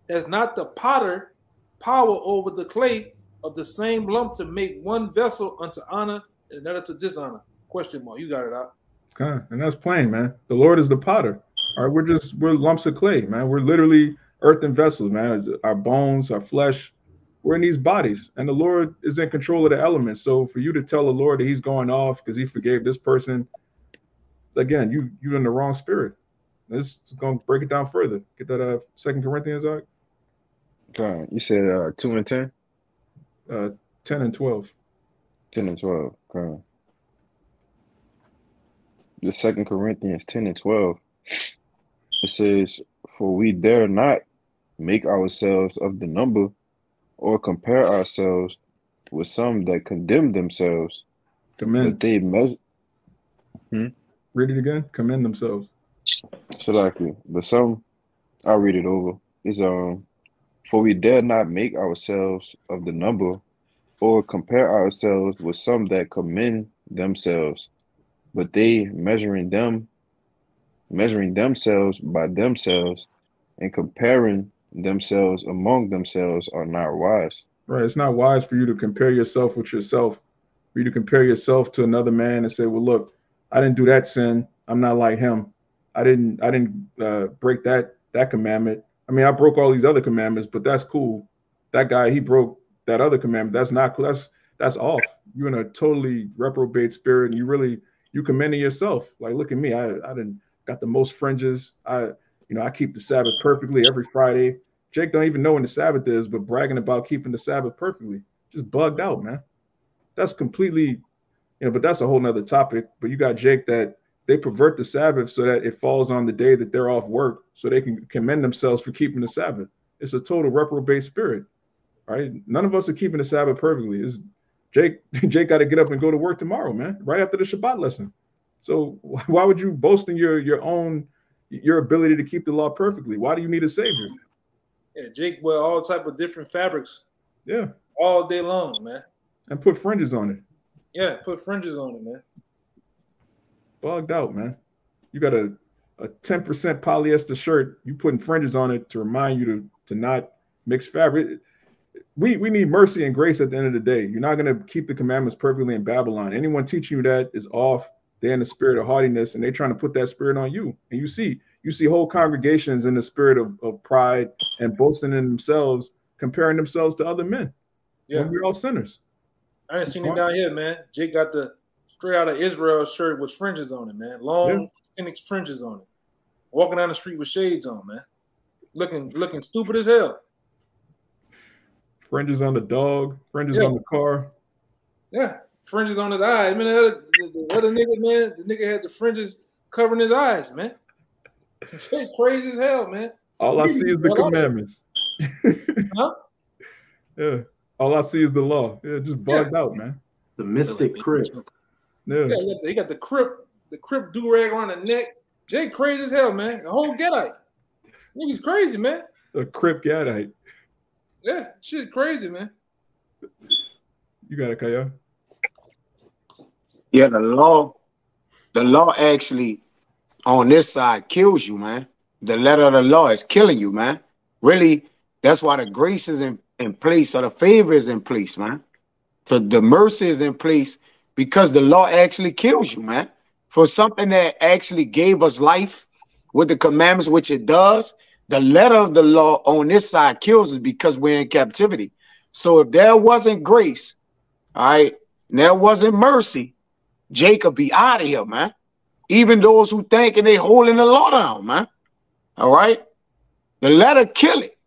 has not the potter power over the clay of the same lump to make one vessel unto honor and another to dishonor? Question mark. You got it out. Okay, and that's plain, man. The Lord is the potter. All right, we're just we're lumps of clay, man. We're literally earthen vessels, man. Our bones, our flesh, we're in these bodies, and the Lord is in control of the elements. So for you to tell the Lord that He's going off because He forgave this person, again, you you're in the wrong spirit. This is going to break it down further. Get that uh Second Corinthians out. Okay, you said uh two and ten. Uh, ten and twelve. Ten and twelve. Okay. The Second Corinthians ten and twelve. It says, For we dare not make ourselves of the number or compare ourselves with some that condemn themselves. Commend. But they measure. Hmm? Read it again. Commend themselves. Exactly. But some, I'll read it over. Is um, for we dare not make ourselves of the number or compare ourselves with some that commend themselves, but they measuring them measuring themselves by themselves and comparing themselves among themselves are not wise. Right. It's not wise for you to compare yourself with yourself. For you to compare yourself to another man and say, "Well, look, I didn't do that sin. I'm not like him. I didn't. I didn't uh, break that that commandment. I mean, I broke all these other commandments, but that's cool. That guy, he broke that other commandment. That's not cool. That's that's off. You're in a totally reprobate spirit, and you really you commending yourself. Like, look at me. I I didn't got the most fringes. I you know I keep the Sabbath perfectly every Friday. Jake don't even know when the Sabbath is, but bragging about keeping the Sabbath perfectly. Just bugged out, man. That's completely, you know, but that's a whole nother topic. But you got Jake that they pervert the Sabbath so that it falls on the day that they're off work so they can commend themselves for keeping the Sabbath. It's a total reprobate spirit. Right? None of us are keeping the Sabbath perfectly. It's Jake, Jake got to get up and go to work tomorrow, man, right after the Shabbat lesson. So why would you boast in your your own your ability to keep the law perfectly? Why do you need a savior? Yeah, Jake wear all type of different fabrics. Yeah. All day long, man. And put fringes on it. Yeah, put fringes on it, man. Bugged out, man. You got a a 10% polyester shirt, you putting fringes on it to remind you to to not mix fabric. We we need mercy and grace at the end of the day. You're not gonna keep the commandments perfectly in Babylon. Anyone teaching you that is off. They're in the spirit of haughtiness and they're trying to put that spirit on you. And you see, you see whole congregations in the spirit of, of pride and boasting in themselves, comparing themselves to other men. Yeah. We're all sinners. I ain't seen it down here, man. Jake got the straight out of Israel shirt with fringes on it, man. Long Phoenix fringes on it. Walking down the street with shades on, man. Looking looking stupid as hell. Fringes on the dog, fringes Yeah. on the car. Yeah. Fringes on his eyes. I mean, the other, the, the other nigga, man, the nigga had the fringes covering his eyes, man. Shit crazy as hell, man. All I see is the commandments. Huh? Yeah. All I see is the law. Yeah, just bugged out, man. The mystic crib. Yeah. Yeah, he got the, he the crip, the crip do rag around the neck. Jay crazy as hell, man. The whole Gadite. Nigga's crazy, man. A crip gadite. Yeah, shit crazy, man. You got it, Kaya. Yeah, the law, the law actually on this side kills you, man. The letter of the law is killing you, man. Really, that's why the grace is in, in place or the favor is in place, man. So the mercy is in place because the law actually kills you, man. For something that actually gave us life with the commandments, which it does, the letter of the law on this side kills us because we're in captivity. So if there wasn't grace, all right, there wasn't mercy, Jacob be out of here, man. Even those who thinking they holding the law down, man. All right. The letter kill it.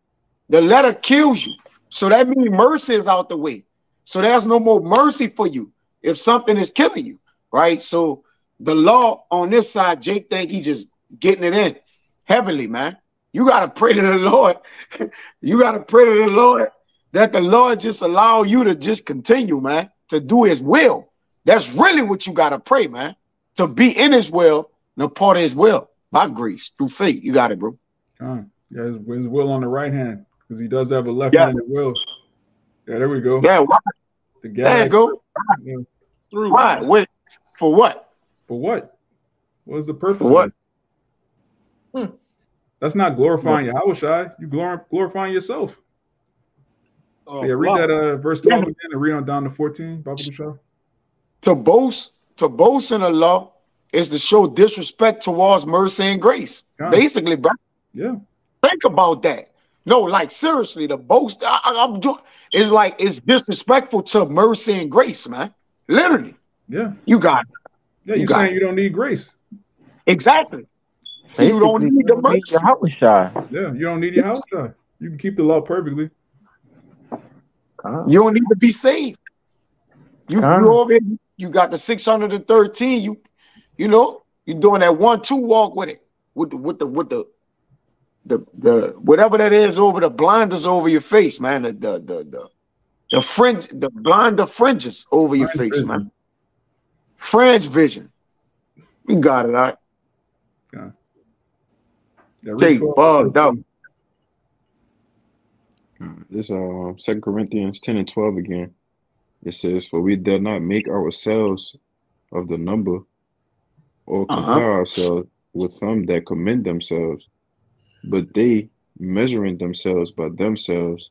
The letter kills you. So that means mercy is out the way. So there's no more mercy for you if something is killing you, right? So the law on this side, Jake think he just getting it in heavily, man. You gotta pray to the Lord. you gotta pray to the Lord that the Lord just allow you to just continue, man, to do his will. That's really what you gotta pray, man. To be in his will and a part of his will by grace through faith. You got it, bro. Con. Yeah, his, his will on the right hand because he does have a left Yeah. handed will. Yeah, there we go. Yeah, why? The There you guy. go. Yeah. Through. Why? What? For what? For what? What is the purpose? For what? of it? That's not glorifying Yahawashi. You glor- glorifying yourself. Oh, yeah, read wow. that uh, verse 12 again and read on down to 14, Baba Shah. To boast, to boast in the law is to show disrespect towards mercy and grace. Con. Basically, bro. Yeah. Think about that. No, like seriously, the boast I, I, am doing is like it's disrespectful to mercy and grace, man. Literally, Yeah. you got it. Yeah, You you're got saying you don't need grace. exactly. You don't need the mercy. Your Yahawashi. Yeah, you don't need your house. Shai. You can keep the law perfectly. Con. You don't need to be saved. You you over here, you got the 613. You you know, you're doing that one-two walk with it. With the with the with the the the whatever that is over the blinders over your face, man. The the the the, the fringe, the blinder fringes over your Fringe face, vision. man. Fringe vision. We got it, all right. Yeah, read Jake 12 bugged out. This um Second Corinthians ten and twelve again. It says, "For we dare not make ourselves of the number, or Uh-huh. compare ourselves with some that commend themselves, but they, measuring themselves by themselves,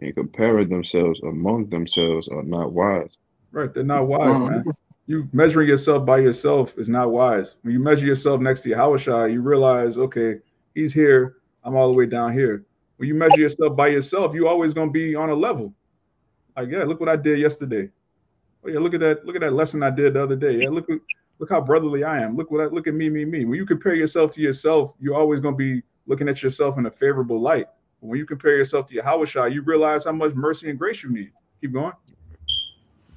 and comparing themselves among themselves are not wise. Right, they're not wise, man. You measuring yourself by yourself is not wise. When you measure yourself next to Yahawashi, you realize, okay, he's here, I'm all the way down here. When you measure yourself by yourself, you always gonna be on a level. Like, yeah, look what I did yesterday. Oh yeah, look at that, look at that lesson I did the other day. Yeah, look look how brotherly I am. Look what I look at me, me, me. When you compare yourself to yourself, you're always gonna be looking at yourself in a favorable light. But when you compare yourself to your Yahawashi, you realize how much mercy and grace you need. Keep going.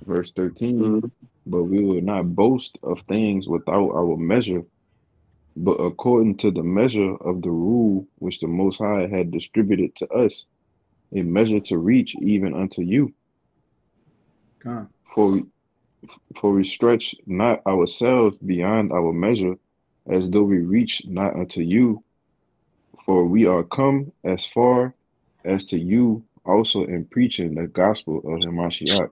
Verse 13, mm-hmm. but we will not boast of things without our measure, but according to the measure of the rule which the Most High had distributed to us, a measure to reach even unto you. God. For we, for we stretch not ourselves beyond our measure, as though we reach not unto you, for we are come as far as to you also in preaching the gospel of Hamashiach.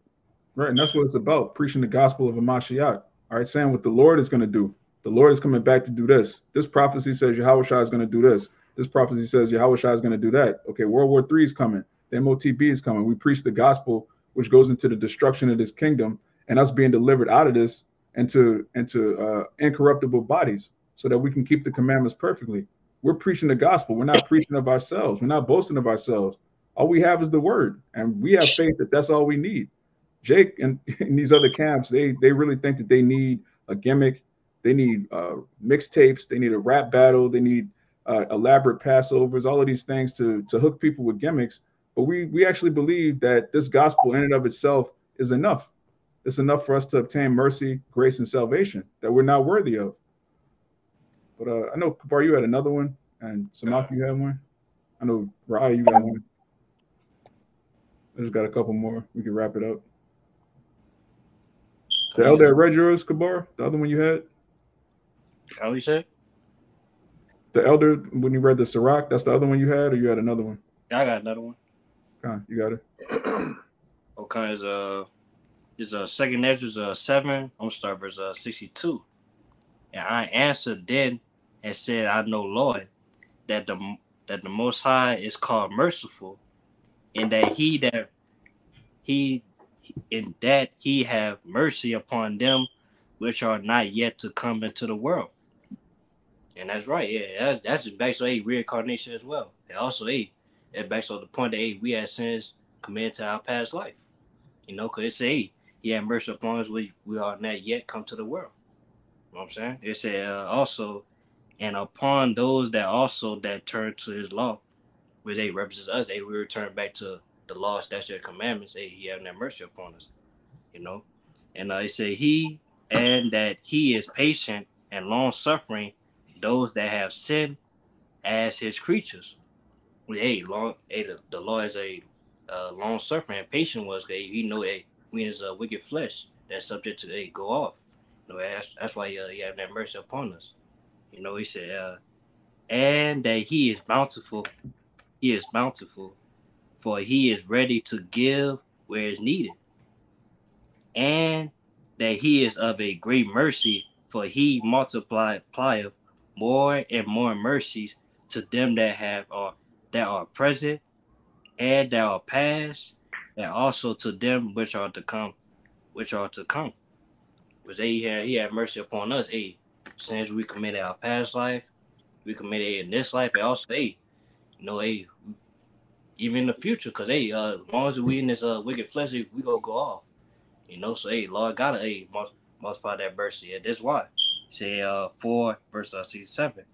Right, and that's what it's about, preaching the gospel of Hamashiach. All right, saying what the Lord is going to do. The Lord is coming back to do this. This prophecy says Yahawashi is going to do this. This prophecy says Yahawashi is going to do that. Okay, World War III is coming. The MOTB is coming. We preach the gospel, which goes into the destruction of this kingdom and us being delivered out of this into into uh, incorruptible bodies, so that we can keep the commandments perfectly. We're preaching the gospel. We're not preaching of ourselves. We're not boasting of ourselves. All we have is the word, and we have faith that that's all we need. Jake and, these other camps, they they really think that they need a gimmick. They need uh, mixtapes. They need a rap battle. They need uh, elaborate Passovers. All of these things to to hook people with gimmicks. But we we actually believe that this gospel in and of itself is enough. It's enough for us to obtain mercy, grace, and salvation that we're not worthy of. But uh, I know Kabar, you had another one, and Samak, you had one. I know Raya, you got one. I just got a couple more. We can wrap it up. The elder read yours, Kabar, the other one you had. How you said? The elder when you read the Sirach, that's the other one you had, or you had another one? Yeah, I got another one. Okay, you got it. Okay, is uh is uh second Esdras uh seven. I'm verse uh sixty two. And I answered then and said, I know, Lord, that the that the Most High is called merciful, and that He that He in that He have mercy upon them which are not yet to come into the world. And that's right, yeah, that's, that's on a reincarnation as well. And also, a it backs on the point that hey, we had sins committed to our past life. You know, because it say He had mercy upon us, we we are not yet come to the world. You know what I'm saying? It said uh, also, and upon those that also that turn to his law, where they represent us, hey, we return back to the law, statute, and commandments, hey, he having that mercy upon us. You know? And uh, it say he and that he is patient and long suffering those that have sinned as his creatures. Hey, long hey, the, the law is a uh, long suffering and patient was hey, he know hey, we is a wicked flesh that's subject to hey, go off. You know, that's, that's why uh, he have that mercy upon us. You know, he said, uh, and that he is bountiful. He is bountiful, for he is ready to give where is needed. And that he is of a great mercy, for he multiplieth more and more mercies to them that have are that are present and that are past, and also to them which are to come, which are to come. Because he had he had mercy upon us, hey, since we committed our past life, we committed in this life, and also, hey, you know, hey, even in the future, because hey, uh, as long as we in this uh wicked flesh, we gonna go off. You know, so hey, Lord gotta hey multiply that mercy. And that's why. Say uh four verse uh, six seven.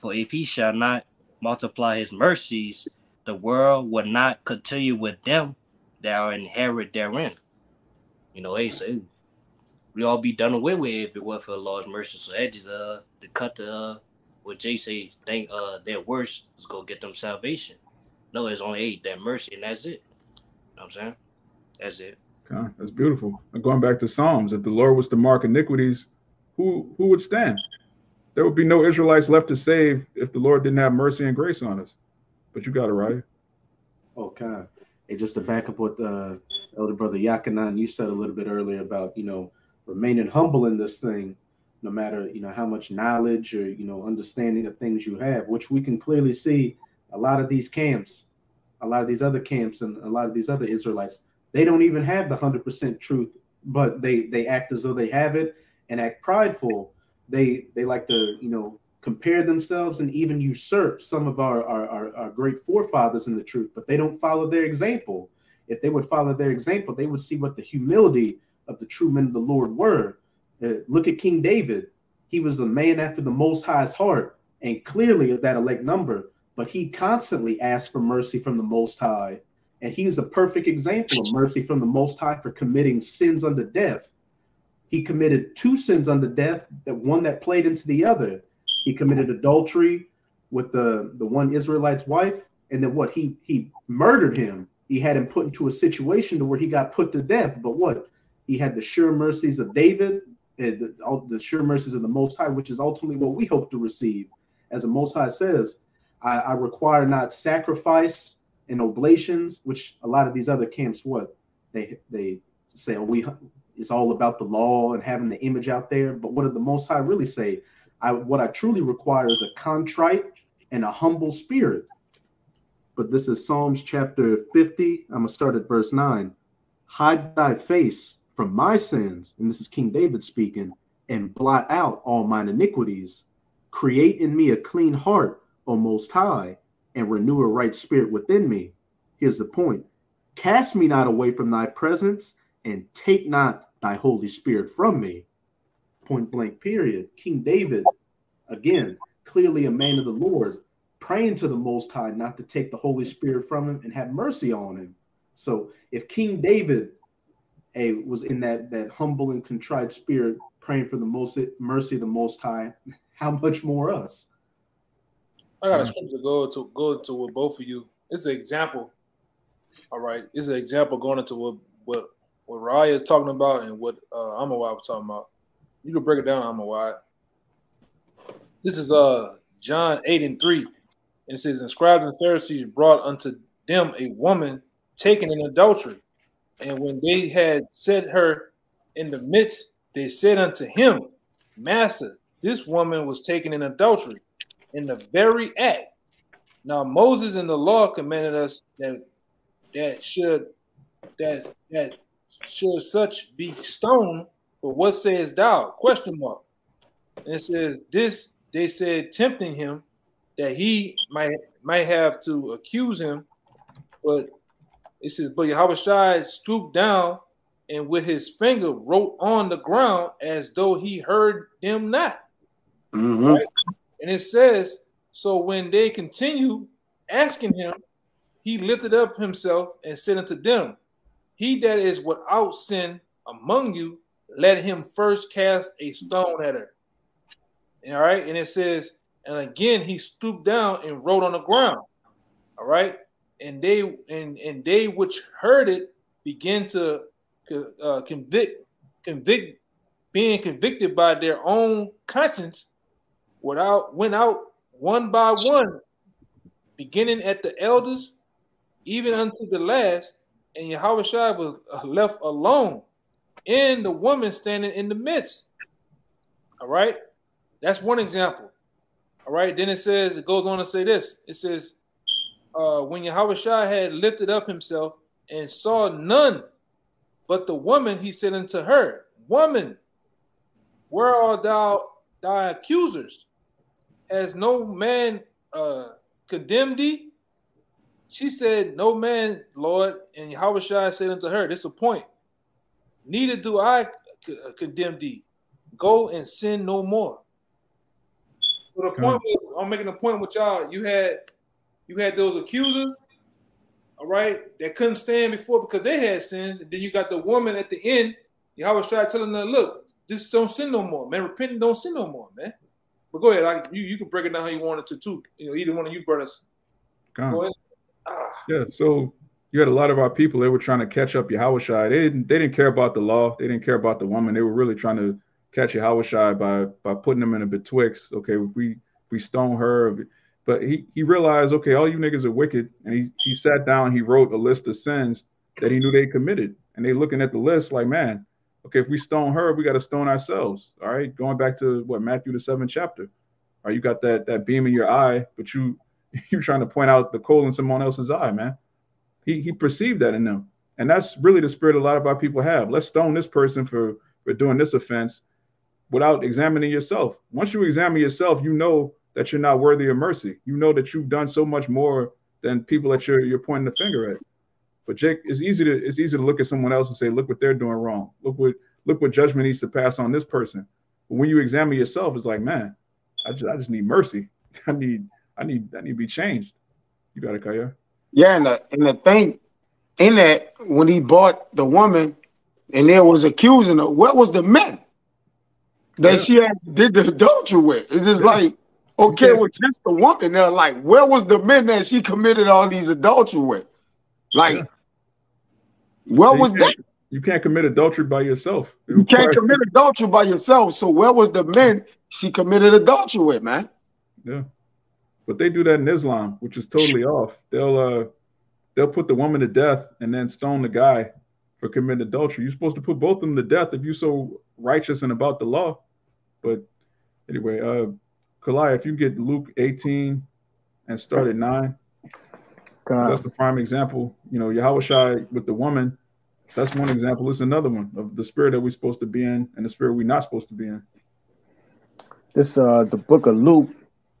For if he shall not multiply his mercies, the world will not continue with them that are inherit therein. You know, hey, so we all be done away with if it wasn't for the Lord's mercy. So that just uh to cut the uh what Jay say think uh their worst is go get them salvation. No, it's only eight that mercy and that's it. You know what I'm saying? That's it. Okay, that's beautiful. And going back to Psalms, if the Lord was to mark iniquities, who who would stand? There would be no Israelites left to save if the Lord didn't have mercy and grace on us. But you got it right. Okay. Hey, just to back up what uh, elder brother Yakanan, you said a little bit earlier about you know remaining humble in this thing, no matter you know how much knowledge or you know understanding of things you have, which we can clearly see a lot of these camps a lot of these other camps and a lot of these other Israelites, they don't even have the hundred percent truth, but they they act as though they have it and act prideful. They they like to you know compare themselves and even usurp some of our our, our, our great forefathers in the truth, but they don't follow their example. If they would follow their example, they would see what the humility of the true men of the Lord were. Uh, look at King David. He was a man after the Most High's heart, and clearly of that elect number. But he constantly asked for mercy from the Most High, and he's a perfect example of mercy from the Most High for committing sins unto death. He committed two sins unto death, that one that played into the other. He committed adultery with the the one Israelite's wife, and then what? He he murdered him. He had him put into a situation to where he got put to death. But what? He had the sure mercies of David, and the, the sure mercies of the Most High, which is ultimately what we hope to receive. As the Most High says, I, I require not sacrifice and oblations, which a lot of these other camps, what they they say, oh, we it's all about the law and having the image out there. But what did the Most High really say? I what I truly require is a contrite and a humble spirit. But this is Psalms chapter 50. I'm gonna start at verse 9. Hide thy face from my sins, and this is King David speaking, and blot out all mine iniquities. Create in me a clean heart, O Most High, and renew a right spirit within me. Here's the point Cast me not away from thy presence, and take not thy Holy Spirit from me. Point blank, period. King David, again, clearly a man of the Lord, praying to the Most High not to take the Holy Spirit from him and have mercy on him. So if King David hey, was in that that humble and contrite spirit, praying for the most mercy of the Most High, how much more us? I got a hmm. scripture to go to go to with both of you. It's an example. All right, it's an example going into what what what Raya is talking about and what uh, Amawai was talking about. You can break it down, Amawai. This is uh John eight and three, and it says, "And scribes and Pharisees brought unto them a woman taken in adultery, and when they had set her in the midst, they said unto him, Master, this woman was taken in adultery in the very act. Now Moses in the law commanded us that that should that that should such be stoned. But what says thou? Question mark. And it says this. They said tempting him that he might might have to accuse him, but it says, but Yahawashi stooped down and with his finger wrote on the ground as though he heard them not. Mm-hmm. Right? And it says, so when they continued asking him, he lifted up himself and said unto them, He that is without sin among you, let him first cast a stone at her. All right. And it says, and again he stooped down and wrote on the ground. All right and they and and they which heard it began to uh, convict convict being convicted by their own conscience without went out one by one beginning at the elders even unto the last and Yahawashi was uh, left alone and the woman standing in the midst. All right? That's one example. All right? Then it says it goes on to say this. It says uh, when Yahawashi had lifted up himself and saw none but the woman, he said unto her, Woman, where are thou thy accusers? Has no man uh, condemned thee? She said, No man, Lord. And Yahawashi said unto her, This is a point. Neither do I uh, condemn thee. Go and sin no more. So the point was, I'm making a point with y'all. You had you had those accusers, all right, that couldn't stand before because they had sins. And then you got the woman at the end. Yahawashi started telling her, look, just don't sin no more, man. Repent and don't sin no more, man. But go ahead. I, you, you can break it down how you wanted to, too. You know, either one of you brothers. Go ahead. Ah. Yeah, so you had a lot of our people, they were trying to catch up Yahawashi. They didn't, they didn't care about the law. They didn't care about the woman. They were really trying to catch Yahawashi by, by putting them in a betwixt. Okay, if we, if we stone her, but he, he realized, okay, all you niggas are wicked. And he, he sat down, he wrote a list of sins that he knew they committed. And they looking at the list like, man, okay, if we stone her, we got to stone ourselves. All right. Going back to what Matthew the seventh chapter. All right, you got that that beam in your eye, but you you're trying to point out the coal in someone else's eye, man. He he perceived that in them. And that's really the spirit a lot of our people have. Let's stone this person for for doing this offense without examining yourself. Once you examine yourself, you know that you're not worthy of mercy. You know that you've done so much more than people that you're you're pointing the finger at. But Jake, it's easy to it's easy to look at someone else and say, look what they're doing wrong. Look what look what judgment needs to pass on this person. But when you examine yourself, it's like, man, I just I just need mercy. I need I need I need to be changed. You got it, Kaya. Yeah, and the and the thing in that when he bought the woman and there was accusing her, what was the men that Yeah. she had did the adultery with? It's just like okay, Yeah. with just the woman. They're like, where was the men that she committed all these adultery with? Like, Yeah. where You was that? You can't commit adultery by yourself. It You can't commit adultery by yourself. So where was the men she committed adultery with, man? Yeah. But they do that in Islam, which is totally off. They'll uh they'll put the woman to death and then stone the guy for committing adultery. You're supposed to put both of them to death if you're so righteous and about the law. But anyway, uh Kalai, if you get Luke 18 and start at nine, God. that's the prime example. You know, Yahawashi with the woman, that's one example. It's another one of the spirit that we're supposed to be in and the spirit we're not supposed to be in. This uh the book of Luke,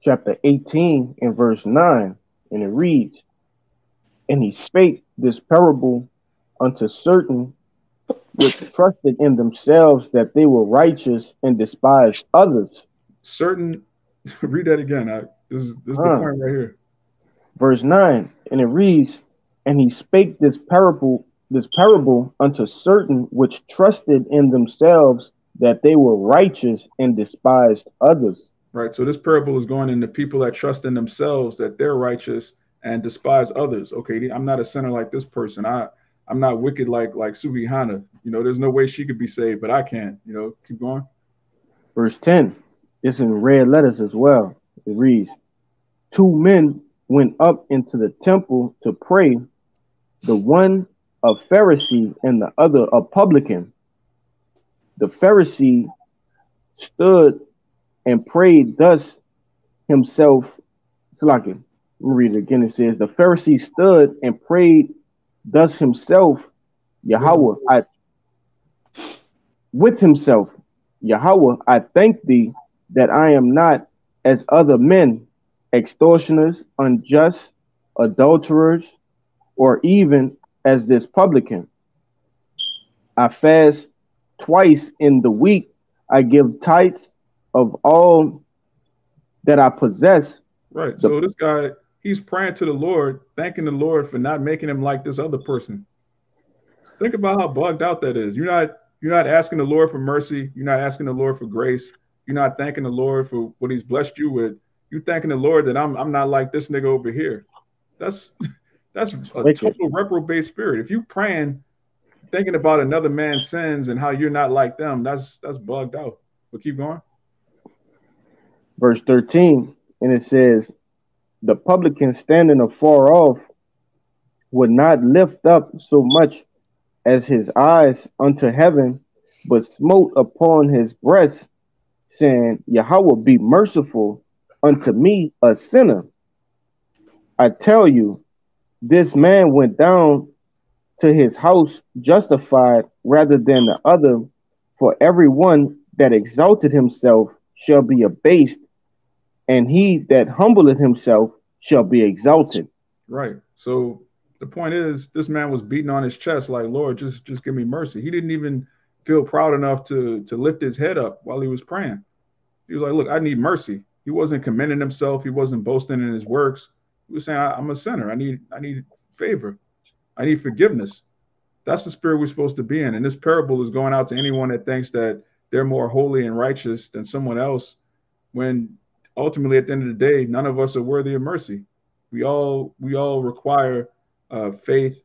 chapter 18 and verse 9, and it reads, And he spake this parable unto certain which trusted in themselves that they were righteous and despised others. Certain read that again. I, this is this is the Huh. point right here. Verse 9, and it reads, And he spake this parable, this parable unto certain which trusted in themselves that they were righteous and despised others. Right. So this parable is going into people that trust in themselves that they're righteous and despise others. Okay, I'm not a sinner like this person. I I'm not wicked like like Sukihana. You know, there's no way she could be saved, but I can. You know, keep going. Verse 10, it's in red letters as well. It reads, Two men went up into the temple to pray, the one a Pharisee and the other a publican. The Pharisee stood and prayed thus himself. Slack it. Let me read it again. It says, The Pharisee stood and prayed thus himself, Yahawah, I with himself, Yahawah, I thank thee that I am not as other men, extortioners, unjust, adulterers, or even as this publican. I fast twice in the week. I give tithes of all that I possess. Right. The- So this guy, he's praying to the Lord, thanking the Lord for not making him like this other person. Think about how bugged out that is. You're not you're not asking the Lord for mercy. You're not asking the Lord for grace. You're not thanking the Lord for what He's blessed you with. You're thanking the Lord that I'm I'm not like this nigga over here. That's that's a total reprobate spirit. If you praying, thinking about another man's sins and how you're not like them, that's that's bugged out. But keep going. Verse 13, and it says, The publican standing afar off would not lift up so much as his eyes unto heaven, but smote upon his breast, saying, Yahawah be merciful unto me, a sinner. I tell you, this man went down to his house justified rather than the other, for everyone that exalted himself shall be abased, and he that humbleth himself shall be exalted. Right. So the point is, this man was beating on his chest, like, Lord, just just give me mercy. He didn't even feel proud enough to to lift his head up while he was praying. He was like, Look, I need mercy. He wasn't commending himself. He wasn't boasting in his works. He was saying, I'm a sinner. I need I need favor. I need forgiveness. That's the spirit we're supposed to be in. And this parable is going out to anyone that thinks that they're more holy and righteous than someone else, when ultimately at the end of the day, none of us are worthy of mercy. We all we all require uh, faith,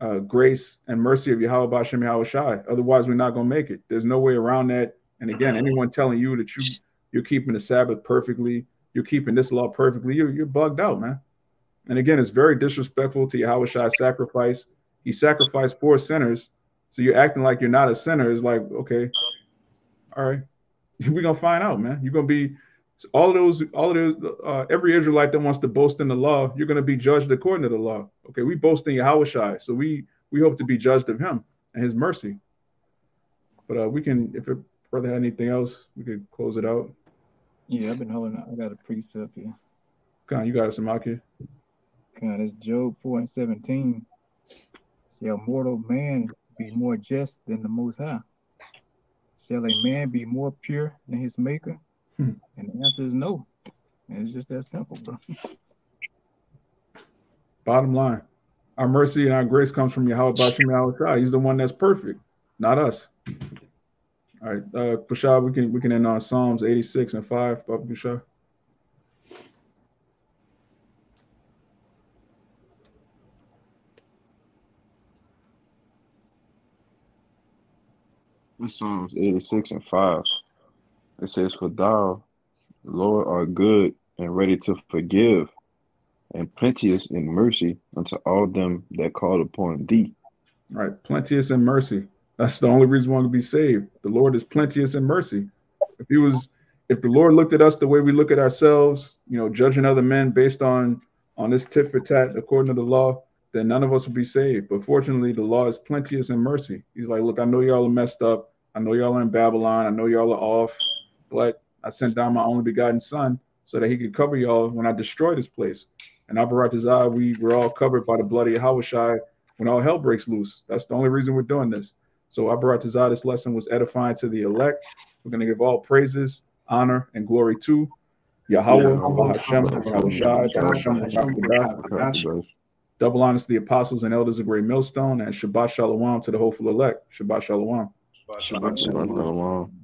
uh, grace, and mercy of Yahawah Bashem Yahawashi. Otherwise, we're not gonna make it. There's no way around that. And again, anyone telling you that you you're keeping the Sabbath perfectly, you're keeping this law perfectly, you're you're bugged out, man. And again, it's very disrespectful to Yahawashi's sacrifice. He sacrificed for sinners, so you're acting like you're not a sinner. It's like, okay, all right, we're gonna find out, man. You're gonna be So all of those, all of those, uh, every Israelite that wants to boast in the law, you're going to be judged according to the law. Okay, we boast in Yahawashi, so we we hope to be judged of Him and His mercy. But uh, we can, if it brother had anything else, we could close it out. Yeah, I've been holding. I got a precept here. On, you got it, Samaki. God, it's Job 4 and 17. Shall mortal man be more just than the Most High? Shall a man be more pure than his maker? Hmm. And the answer is no. And it's just that simple, bro. Bottom line, our mercy and our grace comes from Yahawah Bashem Yahawashi. He's the one that's perfect, not us. All right, uh, Bashar, we can we can end on Psalms 86 and 5, Baba Bashar. In Psalms 86 and 5, it says, For thou, Lord, art good and ready to forgive, and plenteous in mercy unto all them that call upon thee. Right, plenteous in mercy. That's the only reason one can be saved. The Lord is plenteous in mercy. If he was, if the Lord looked at us the way we look at ourselves, you know, judging other men based on on this tit for tat according to the law, then none of us would be saved. But fortunately, the law is plenteous in mercy. He's like, look, I know y'all are messed up. I know y'all are in Babylon. I know y'all are off, but I sent down my only begotten son so that he could cover y'all when I destroy this place. And Abaratazah, we were all covered by the bloody Hawashai when all hell breaks loose. That's the only reason we're doing this. So Abaratazah, this lesson was edifying to the elect. We're going to give all praises, honor, and glory to Yahweh, Yahweh, Hashem, Yahawashi, Hashem, Double honors to the apostles and elders of Great Millstone, and Shabbat Shalom to the hopeful elect. Shabbat Shalom. Shabbat shalom.